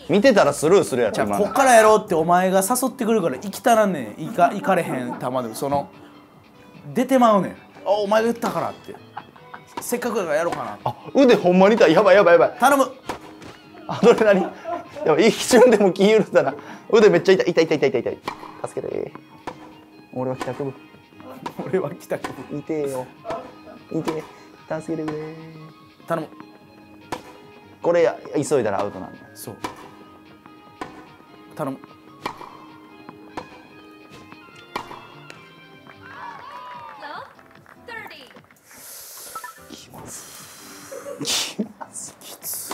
見てたらスルーするやろじゃあ今こっからやろうってお前が誘ってくるから行きたらんねん。行か行かれへん球でも。その出てまうねん。あお前が言ったからって。せっかくだからやろうかなあ腕ほんまに痛い。やばいやばいやばい。頼む。アドレナリン。やばい一瞬でも気許したら腕めっちゃ痛い。痛い痛い痛い痛い痛い。助けて。俺は帰宅部俺は来たけど。痛えよ。痛え。助けてくれ。頼むこれや急いだらアウトなんだ。そう。頼む。Low. 30. きつ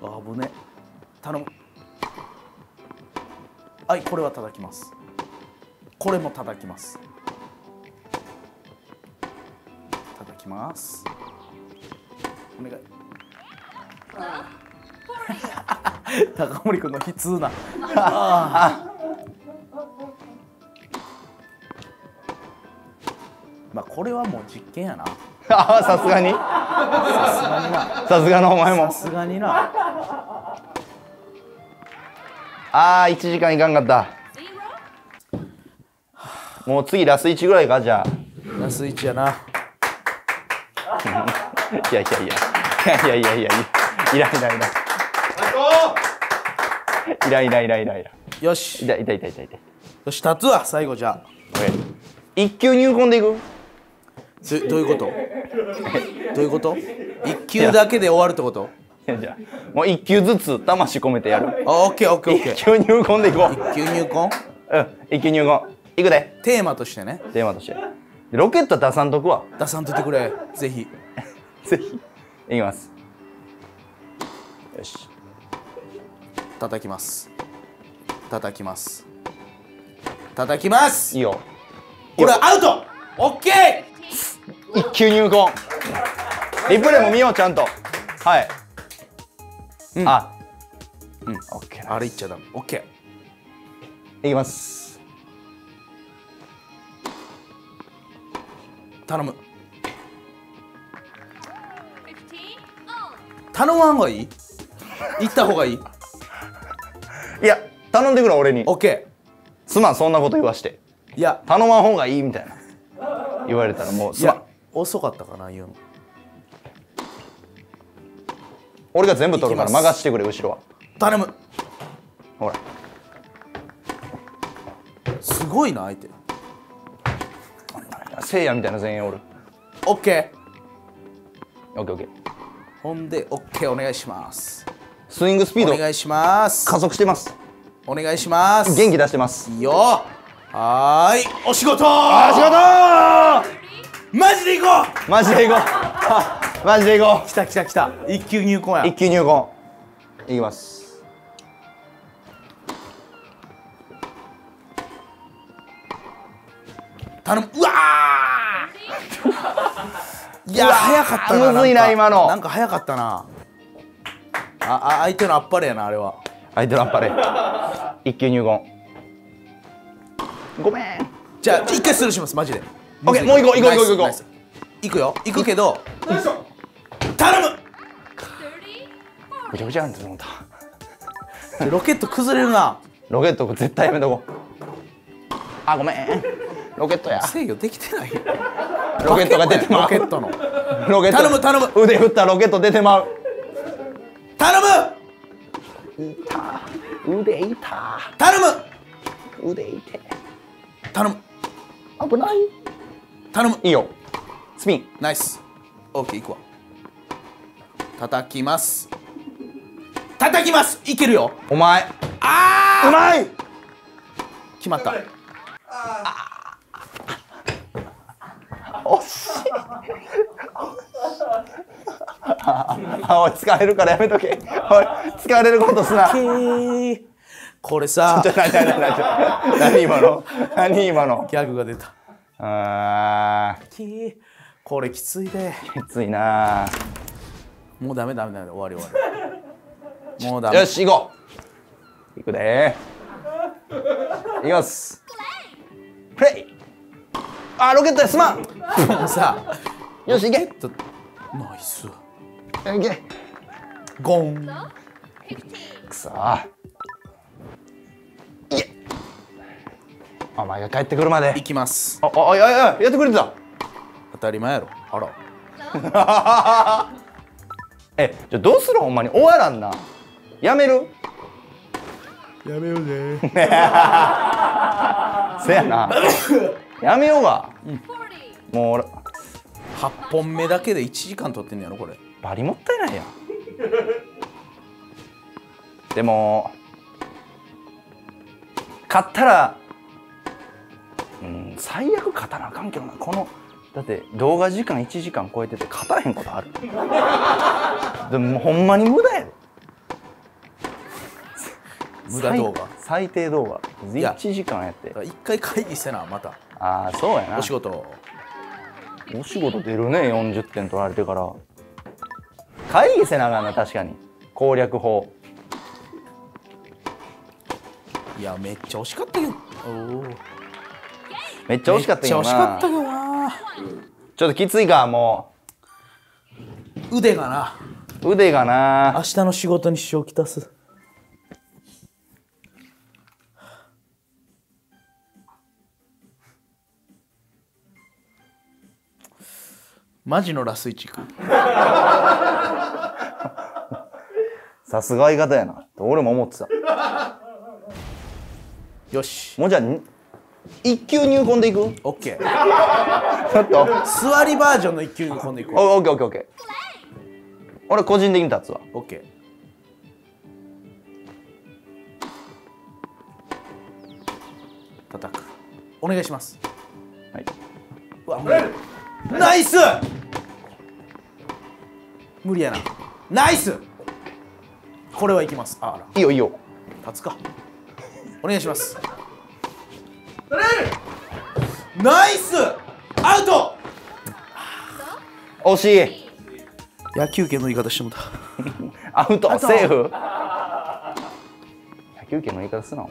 あぶね。頼む。はいこれは叩きます。これも叩きますきます。お願い。高森君の悲痛な。あ *laughs* ーまあこれはもう実験やな。あ *laughs* あさすがに。さすがにな。さすがのお前も。さすがにな。ああ1時間いかんかった.もう次ラス1ぐらいかじゃあ。ラスイチやないやいやいや。いやいやいやいやいらいらいら。いらいらいらいらいら。よし。いたいたいたいたいた。よし、立つわ、最後じゃあ。一級入魂でいくどどういうことどういうこと一級だけで終わるってことじゃもう一級ずつ魂込めてやるあオッケーオッケーオッケー一級入魂でいこう一級入魂うん一級入魂いくでテーマとしてねテーマとしてロケット出さんとくわ出さんといてくれぜひぜひいきます。よし。叩きます。叩きます。叩きます！いいよ。これアウト！オッケ一球入魂。リプレイも見ようちゃんと。はい、うん。あ。うん。オッケー。ーあれ言っちゃダメ。オッケいきます。ー頼む頼まん方がいい？行った方がいい？いや頼んでくれ俺に。オッケすまんそんなこと言わして。ーいや。頼まん方がいいみたいな。言われたらもういすまん。や遅かったかな言うの。俺が全部取るから任してくれ後ろは。頼む。ほら。すごいな相手。せいやみたいな全員おる。オッケー。オッケーオッケーほんでオッケーお願いします。スイングスピードお願いします。加速してます。お願いします。元気出してます。いいよはーい。お仕事あ仕事マジで行こう。マジでいこう。*laughs* マジでいこ来た来た来た。一級入魂や。う一級入魂。いきます。頼む。うわーいや早かったなむずいな今の。なんか早かったな。ああ相手のあっぱれやなあれは。相手のあっぱれ。一級入魂。ごめん。じゃあ一回スルーしますマジで。オッケーもう行こう行こう行こう行こう。行くよ。行くけど頼む 30, ぐちゃぐちゃなんて思った。ロケット崩れるな。ロケット絶対やめとこう。あごめんロケットや。制御できてないロケットが出てまう。ロケットの。ロケット。頼む頼む。腕振ったロケット出てまう。頼む！腕いた頼む！腕いて頼む。危ない。頼む。いいよ。スピン。ナイス。オッケーいくわ。叩きます。叩きます！いけるよ。お前。あうまい。決まった惜しいあおい疲れるからやめとけ。おい疲れることすな。これさ。何今の？何今の？ギャグが出た。あきーこれきついで。ーきついな。もうダメダメダメ終わり終わり。もうダメ。よし行こう。行くで。行きます。プレイあロケットやす。まん。もうさよし行け。ナイス。行け。ゴン。15, くそーいけ。お前が帰ってくるまで。いきます。ああいやいややってくれてた。当たり前やろ。あら。*laughs* えじゃあどうする？ほんまに。終わらんな。やめる？やめようぜ。*laughs* せやな *laughs* やめようが。40, もう俺。8本目だけで1時間撮ってんねやろこれ。バリもったいないやん。でも勝ったらうん最悪勝たなあかんけどな。このだって動画時間1時間超えてて勝たへんことある。でもほんまに無駄やで。無駄動画。最最低動画。いや。1時間やって。一回会議せなまたああそうやな。お仕事。お仕事出るね40点取られてから。会議せなあかんな確かに。攻略法。いやめっちゃ惜しかったけどめっちゃ惜しかったけどめっちゃ惜しかなったけどな。ちょっときついかも腕がな。う腕がな。明日の仕事に支障をきたすマジのラスイチくさすが相方やな。と俺も思ってた。よし。もうじゃあに一級入魂でいく？オッケー。ちょっと。座りバージョンの一級に込んでいくオッケーオッケーオッケー。俺個人的に立つわ。オッケー。叩く。お願いします。はい。うわ無理ナイス！無理やな。ナイス！これはいきます。あら。いいよいいよ。立つか。お願いします。ナイス！アウト！惜しい。野球拳の言い方してもた。*laughs* アウトセーフ？野球拳の言い方すな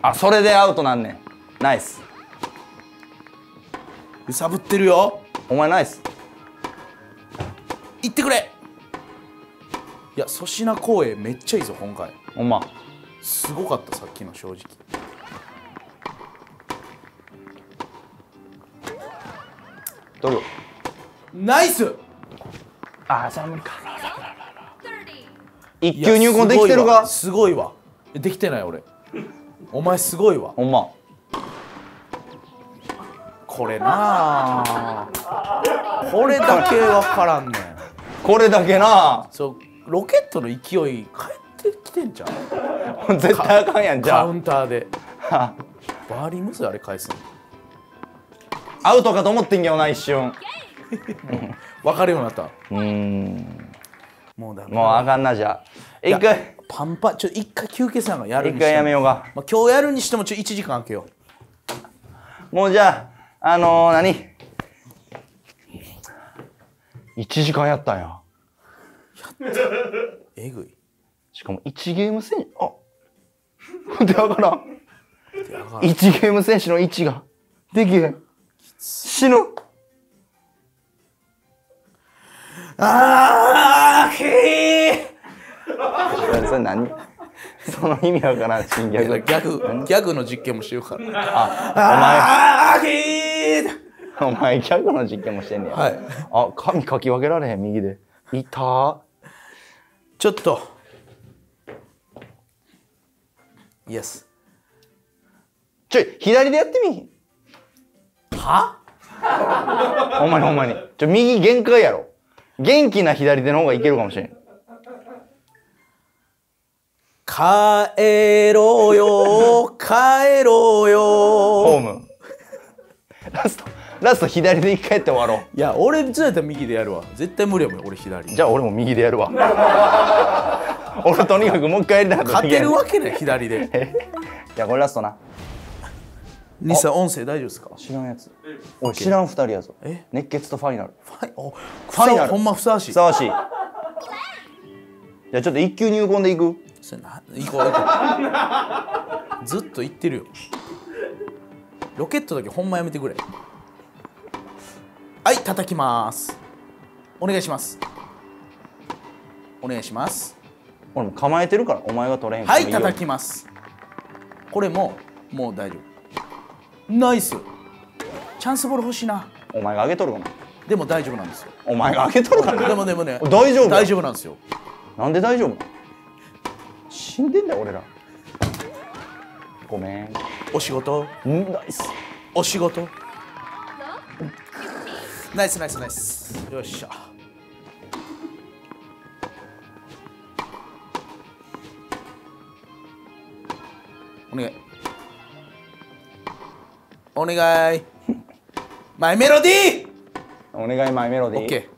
あそれでアウトなんねん。ナイス揺さぶってるよ。お前ナイス。行ってくれ。いや粗品公演めっちゃいいぞ今回。ほんま。すごかったさっきの正直。どれよナイス。あじゃあ無理か。30, 一級入魂できてるか？すごいわ。えできてない俺。お前すごいわ。ほんまこれなあ。*laughs* これだけ分からんねん。これだけなそうロケットの勢い返ってきてんじゃん。絶対あかんやんじゃカウンターで。あ。バーリームズあれ返すの。アウトかと思ってんけどな一瞬。*laughs* 分かるようになった。うーん。もうだ。もうあかんなじゃあ。一回。パンパンちょ一回休憩せなあかん。やるにしても。一回やめようか。まあ、今日やるにしてもちょ1時間空けよう。もうじゃああのー、何？1時間やったんや。*laughs* えぐい。しかも1ゲーム選手あでわからん。やが1ゲーム選手の1ができへん。死ぬ。あーけそれ何？その意味わからん新ギャグーギャグギャグの実験もしてるからああーけーお前お前ギャグの実験もしてんねや、はい。あ髪かき分けられへん右で。いたーちょっと。イエスちょい左でやってみは？ほんまにほんまに。ちょ右限界やろ。元気な左手の方がいけるかもしれん。帰ろうよ帰ろうよ。ホームラストラスト左で一回やって終わろいや俺ずったら右でやるわ。絶対無理やもん俺左。うじゃあ俺も右でやるわ。*laughs* 俺とにかくもう一回やりたかった勝てるわけない左で。*laughs* えじゃあこれラストな。西さん音声大丈夫ですか？知らんやつ。知らん二人やぞ。え？熱血とファイナル。はいおファイナル。ほんまふさわしい。ふさわしい。じゃあちょっと一級入魂でいく？それな行こう。行こうずっと言ってるよロケットだけほんまやめてくれ。はい叩きます。お願いします。お願いします。俺も構えてるからお前が取れへんはいいよ。叩きます。これももう大丈夫。ナイス。チャンスボール欲しいな。お前が上げとるかな。でも大丈夫なんですよ。お前が上げとるかな。でもでもね大丈夫大丈夫なんですよ。なんで大丈夫？死んでんだよ俺らごめん。お仕事？うんナイス。お仕事？ナイスナイスナイス。よっしゃ。お願い。お願い。マイメロディー！お願いマイメロディー。オッケー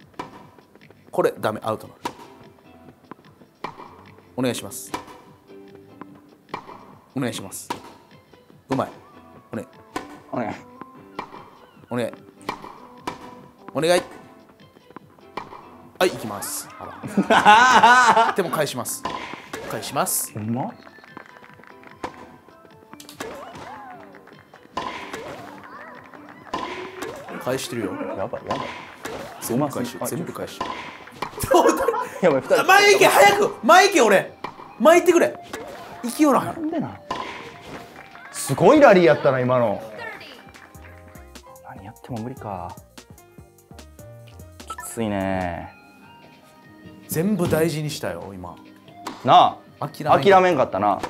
これダメアウトなお願いします。お願いしますうまい。お願いお願いお願い。お願いはい行きます。あらでも返します。返します。うま？っ返してるよ。やばいやばい。全部返しあ全部返しやばい二人。*laughs* 前行け早く。前行け俺。前行ってくれ。行きよらなんでなのすごいラリーやったな今の。何やっても無理か。きついね。全部大事にしたよ今。なあ。諦めん諦めんかったな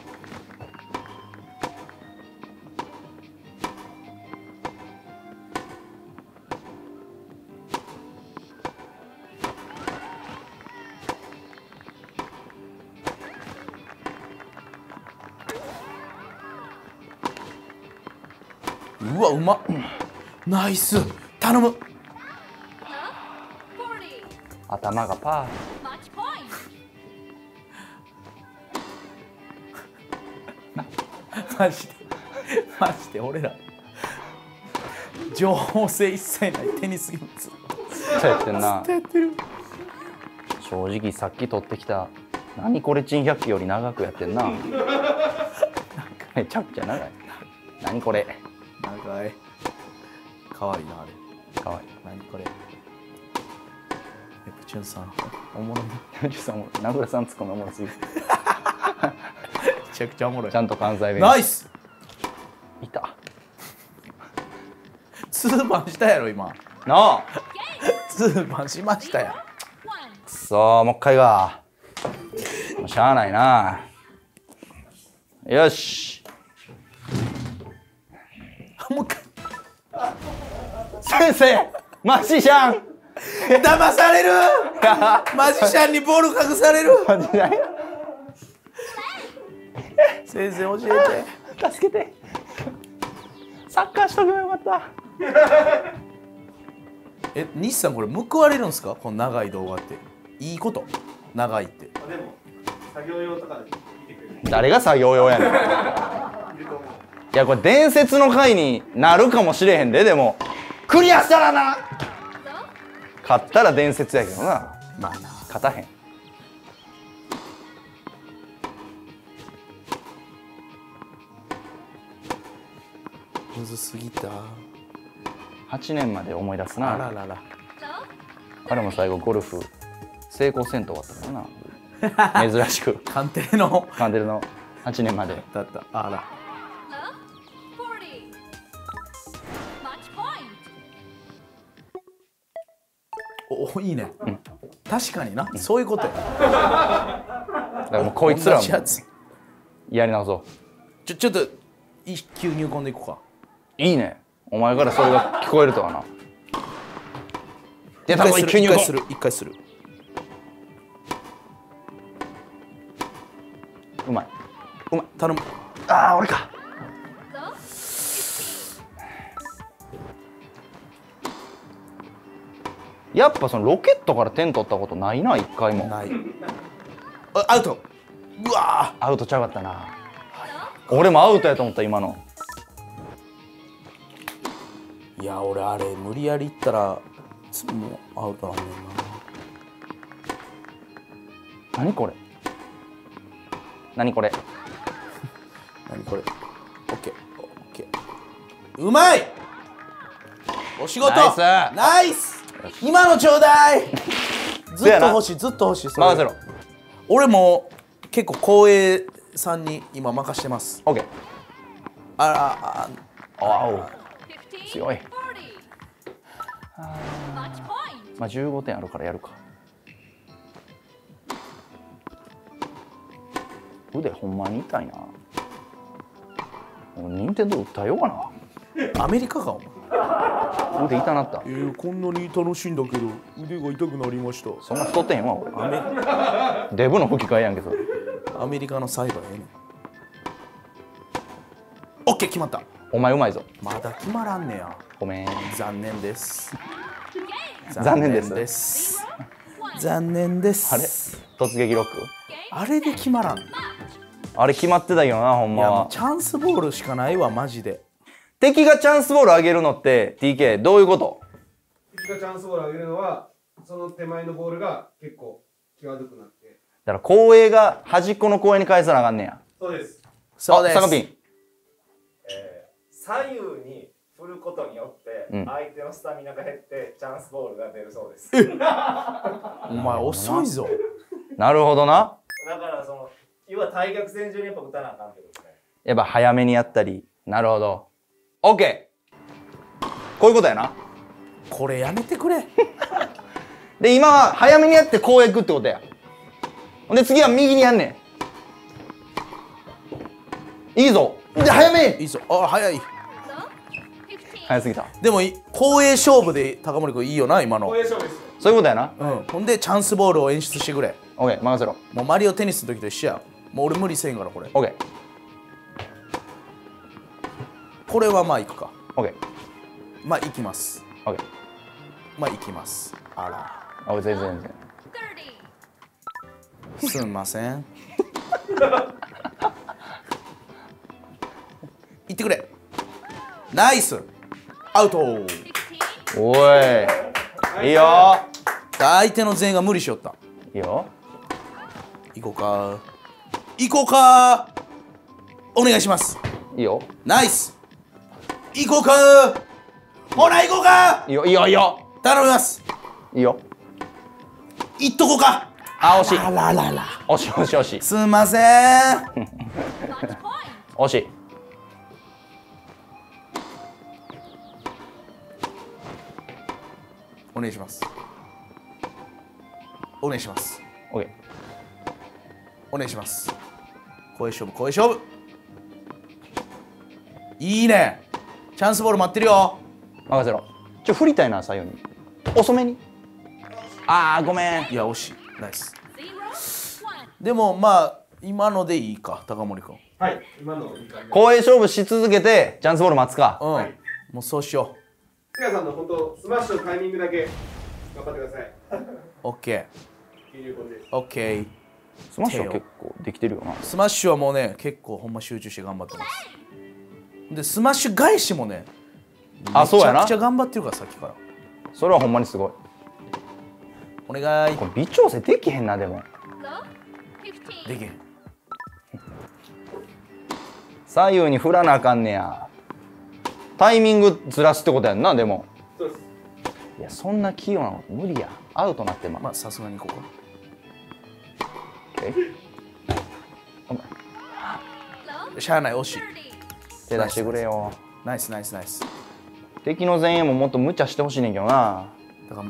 まっナイス。頼む。40. 頭がパ point. *laughs* マジで。マジで俺ら。情報性一切ないテニスゲームずっーそうやってんな。とやってる。正直さっき取ってきた何これ珍百景より長くやってんな。*laughs* なんかめちゃくちゃ長い。何これ長い。かわいいなあれ。かわい何これ。ネプチューンさん。おもろい。なめいジュさんも名倉さんツッコミおもろすぎる。ちゃくちゃおもろい。ちゃんと関西弁。ナイス！いた。ツーバンしたやろ今。なあ。ツーバンしましたや.くそーもう一回かもうしゃあないな。よし先生マジシャン。騙される？マジシャンにボール隠される？先生教えて。助けて。サッカーしとけばよかった。え西さんこれ報われるんですか？この長い動画って。いいこと？長いって。でも作業用とかで誰が作業用やねん。いやこれ伝説の回になるかもしれへんででもクリアしたらな。勝ったら伝説やけどな。まあな勝たへん。むずすぎた。8年まで思い出すあなららら。彼も最後ゴルフ成功せんと終わったからな。*laughs* 珍しく。鑑定の。カンデルの。8年まで。だった。あらおおいいね、確かにな、そういうこと。やだからもうこいつらも。やり直そう。ちょちょっと一球入魂でいこうか。いいね。お前からそれが聞こえるとはな。出たぞ一一級入魂回する一回する一回する。うまい。うまい。頼む。ああ俺かやっぱそのロケットから点取ったことないな一回も。ない。あアウト。うわアウトちゃうかったな。俺もアウトやと思った今の。ーいや俺あれ無理やりいったらいつもアウトなんだよ何これ？何これ？な何これ？オッケー。オッケー。うまい！お仕事！ナイス！ナイス今のちょうだいずっと欲しいずっと欲しいそれ任せろ俺も結構光栄さんに今任してますオッケーあああおう 15. 強い 40. Match point. まあ15点あるからやるか腕ほんまに痛いな俺任天堂訴えようかあアメリカかお前な腕痛なった。えー、こんなに楽しいんだけど腕が痛くなりました。そんな太ってへんわ俺デブの吹き替えやんけどアメリカの裁判ええねん。オッケー決まった。お前うまいぞ。まだ決まらんねや。ごめん。残念です。残念です。残念です。残念です。あれ？突撃ロック？あれで決まらん。いあれ決まってたけどなほんまチャンスボールしかないわマジで敵がチャンスボール上げるのって TK どういうこと？敵がチャンスボールを上げるのはその手前のボールが結構際どくなって。だから後衛が端っこの公園に返さなあかんねや。そうです。そうです。あサカピンえー左右に振ることによってうん。相手のスタミナが減ってチャンスボールが出るそうです、*laughs* お前遅いぞ。なるほどな。だからその要は対角線上にやっぱ打たなあかんってことですね。やっぱ早めにやったり。なるほど OK こういうことやな。これやめてくれ。*laughs* で今は早めにやってこう行くってことや。ほんで次は右にやんねん。いいぞ。で早め。いいぞ。あ早い。So, 15. 早すぎた。でもい光栄勝負で高森君いいよな今の。こういう勝負ですよそういうことやな。うん。ほんでチャンスボールを演出してくれ。OK 任せろ。もうマリオテニスの時と一緒や。もう俺無理せんからこれ。OKOK これはまあいくか。OK まあいきます。OK まあいきます。あら。あ全然全然。30. すんません。*laughs* いってくれ。ナイス。アウト。15. おい。いいよ。相手の全員が無理しよった。いいよ。行こうか。行こうか。お願いします。いいよ。ナイス行こうか。ほら行こうか。いいよいいよいいよ。頼みます。いいよ。行っとこうか。あ惜しい。あららら。惜しい惜しい惜しい。すんません.惜しい。お願いします。お願いします。OK お願いします。声勝負声勝負。いいねチャンスボール待ってるよ。任せろ。ちょ振りたいな左右に。遅めに。あーごめん。いや惜しい。ナイス。0. 1. でもまあ今のでいいか高森君。はい今のいい感じ。公営勝負し続けてチャンスボール待つか。うん、もうそうしよう。せやさんの本当スマッシュのタイミングだけ頑張ってください。オッケーオッケースマッシュは結構できてるよな。スマッシュはもうね結構ほんま集中して頑張ってますでスマッシュ返しもねあそうやなめちゃくちゃ頑張ってるからさっきからそれはほんまにすごい。お願い。これ微調整できへんなでも。 Love. 15. できへん。左右に振らなあかんねや。タイミングずらすってことやんなでも。いやそんな器用なの無理や。アウトなってままあさすがにここ。え？Low. しゃあない惜しい。30. 手出してくれよ。ナイスナイスナイス。敵の前衛ももっと無茶してほしいねんけどな。だから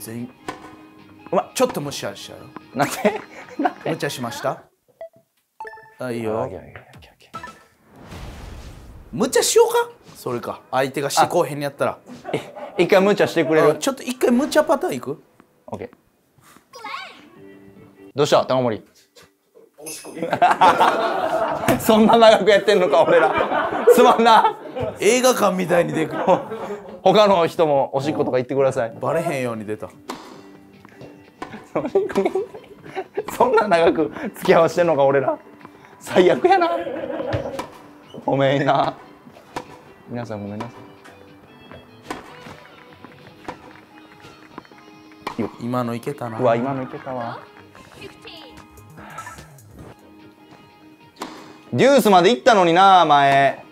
全員うまちょっと無視しちゃうよ。なんで？*laughs* 無茶しました？あいいよ。無茶しようか？それか。相手がしてこうへんにやったら。え一回無茶してくれる？あちょっと一回無茶パターンいく？オッケー。どうした？玉森 *laughs* そんな長くやってんのか俺ら。*laughs* すまんな。映画館みたいにでく他の人もおしっことか言ってください。バレへんように出た。*laughs* そんな長く付き合わしてんのか俺ら。最悪やな。ごめんな。皆さんごめんなさ今のいけたな。いうわ今のいけたわデュースまで行ったのにな前。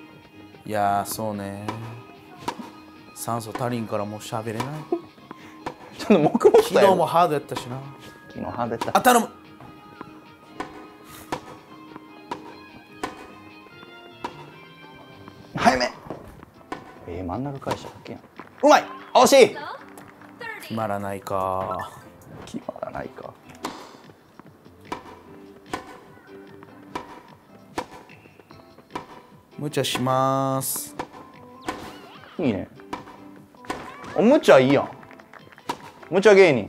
いやーそうね。酸素足りんからもう喋れない。*laughs* ちょっと黙々と昨日もハードやったしな。昨日ハードやった。あ頼む。早め。えー、真ん中返しただけやんうまい。惜しい.決 30. まらないか。決まらないか無茶します。いいね。おむちゃいいやん。むちゃ芸人。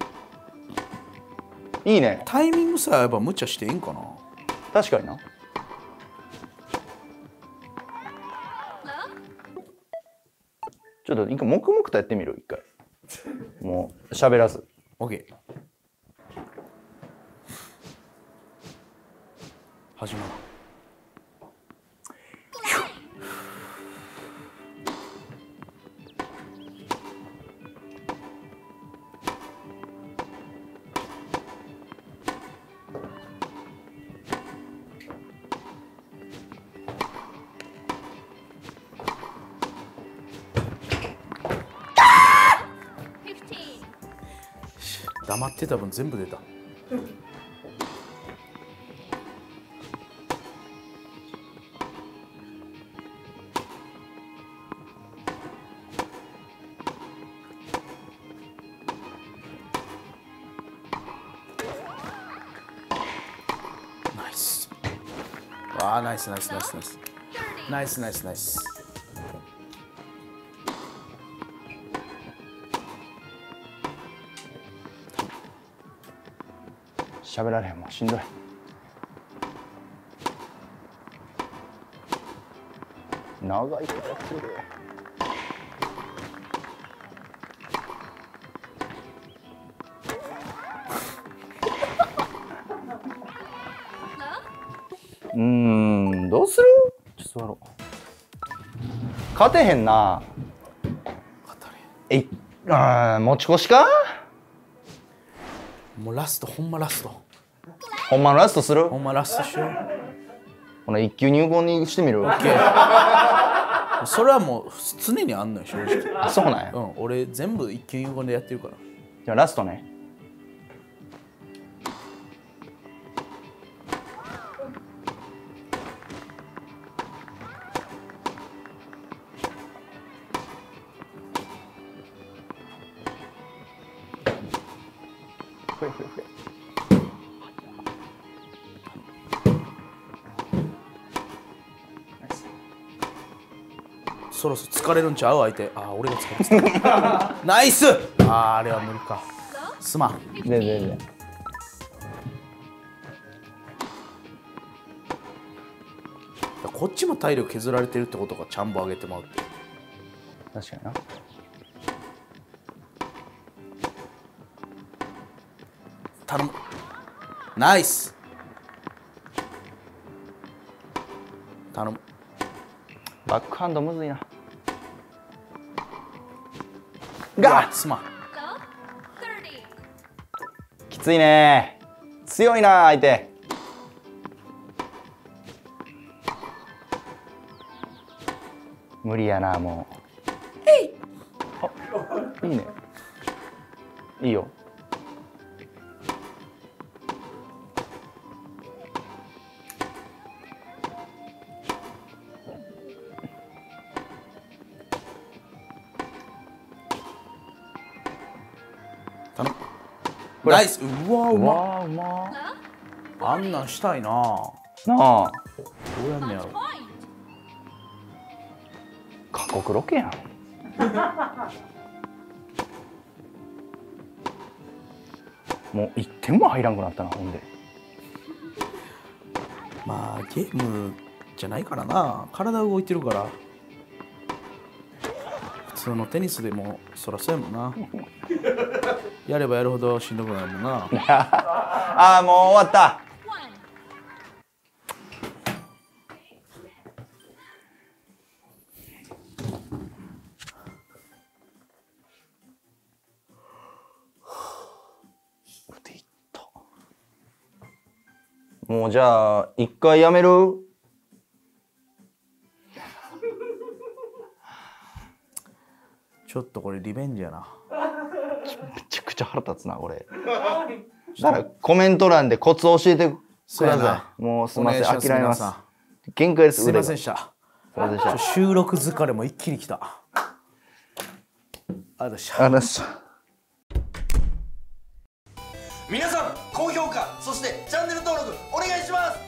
いいね。タイミングさえ合えば無茶していいんかな。確かにな.ちょっと一回黙々とやってみる？一回。もう喋らず。OK 始まるってた分全部出た。ナイス。わあナイスナイスナイスナイス。30. ナイスナイス。喋られへんもうしんどい。長いことやってる。うんどうする？ちょっと座ろう。勝てへんな。えいあ持ち越しか？もうラストほんまラスト。ほんまのラストする？ほんまラストしよう。この一級入魂にしてみる？それはもう常にあんのよ正直。あそうなんや。うん俺全部一級入魂でやってるから。じゃあラストねそろそろ疲れるんちゃう？相手。ああ俺が疲れてた。*laughs* ナイス！あああれは無理か。すまん。全然全然こっちも体力削られてるってことかチャンボ上げてもらって。確かにな。頼む。ナイス！頼む。バックハンドむずいな。が！すまん。Love. 30. きついね。強いな相手。無理やなもう。あいいね。いいよほらナイス。うわううまわあうまあんなんしたいな。どなあ。うやんねやろ.過酷ロケやん。*laughs* もう一点も入らんくなったなほんで。まあゲームじゃないからな。体動いてるから。普通のテニスでもそらそうやもんな *laughs* やればやるほどしんどくなるもんな。*laughs* ああもう終わった。もうじゃあ一回やめるちょっとこれリベンジやなめちゃくちゃ腹立つなこれ。*laughs* だからコメント欄でコツ教えてくださいもうすみません諦めます。限界ですすいませんでした。すいませんでした。ちょ収録疲れも一気にきた。ありがとうございました。ありがとうございました。皆さん高評価そしてチャンネル登録お願いします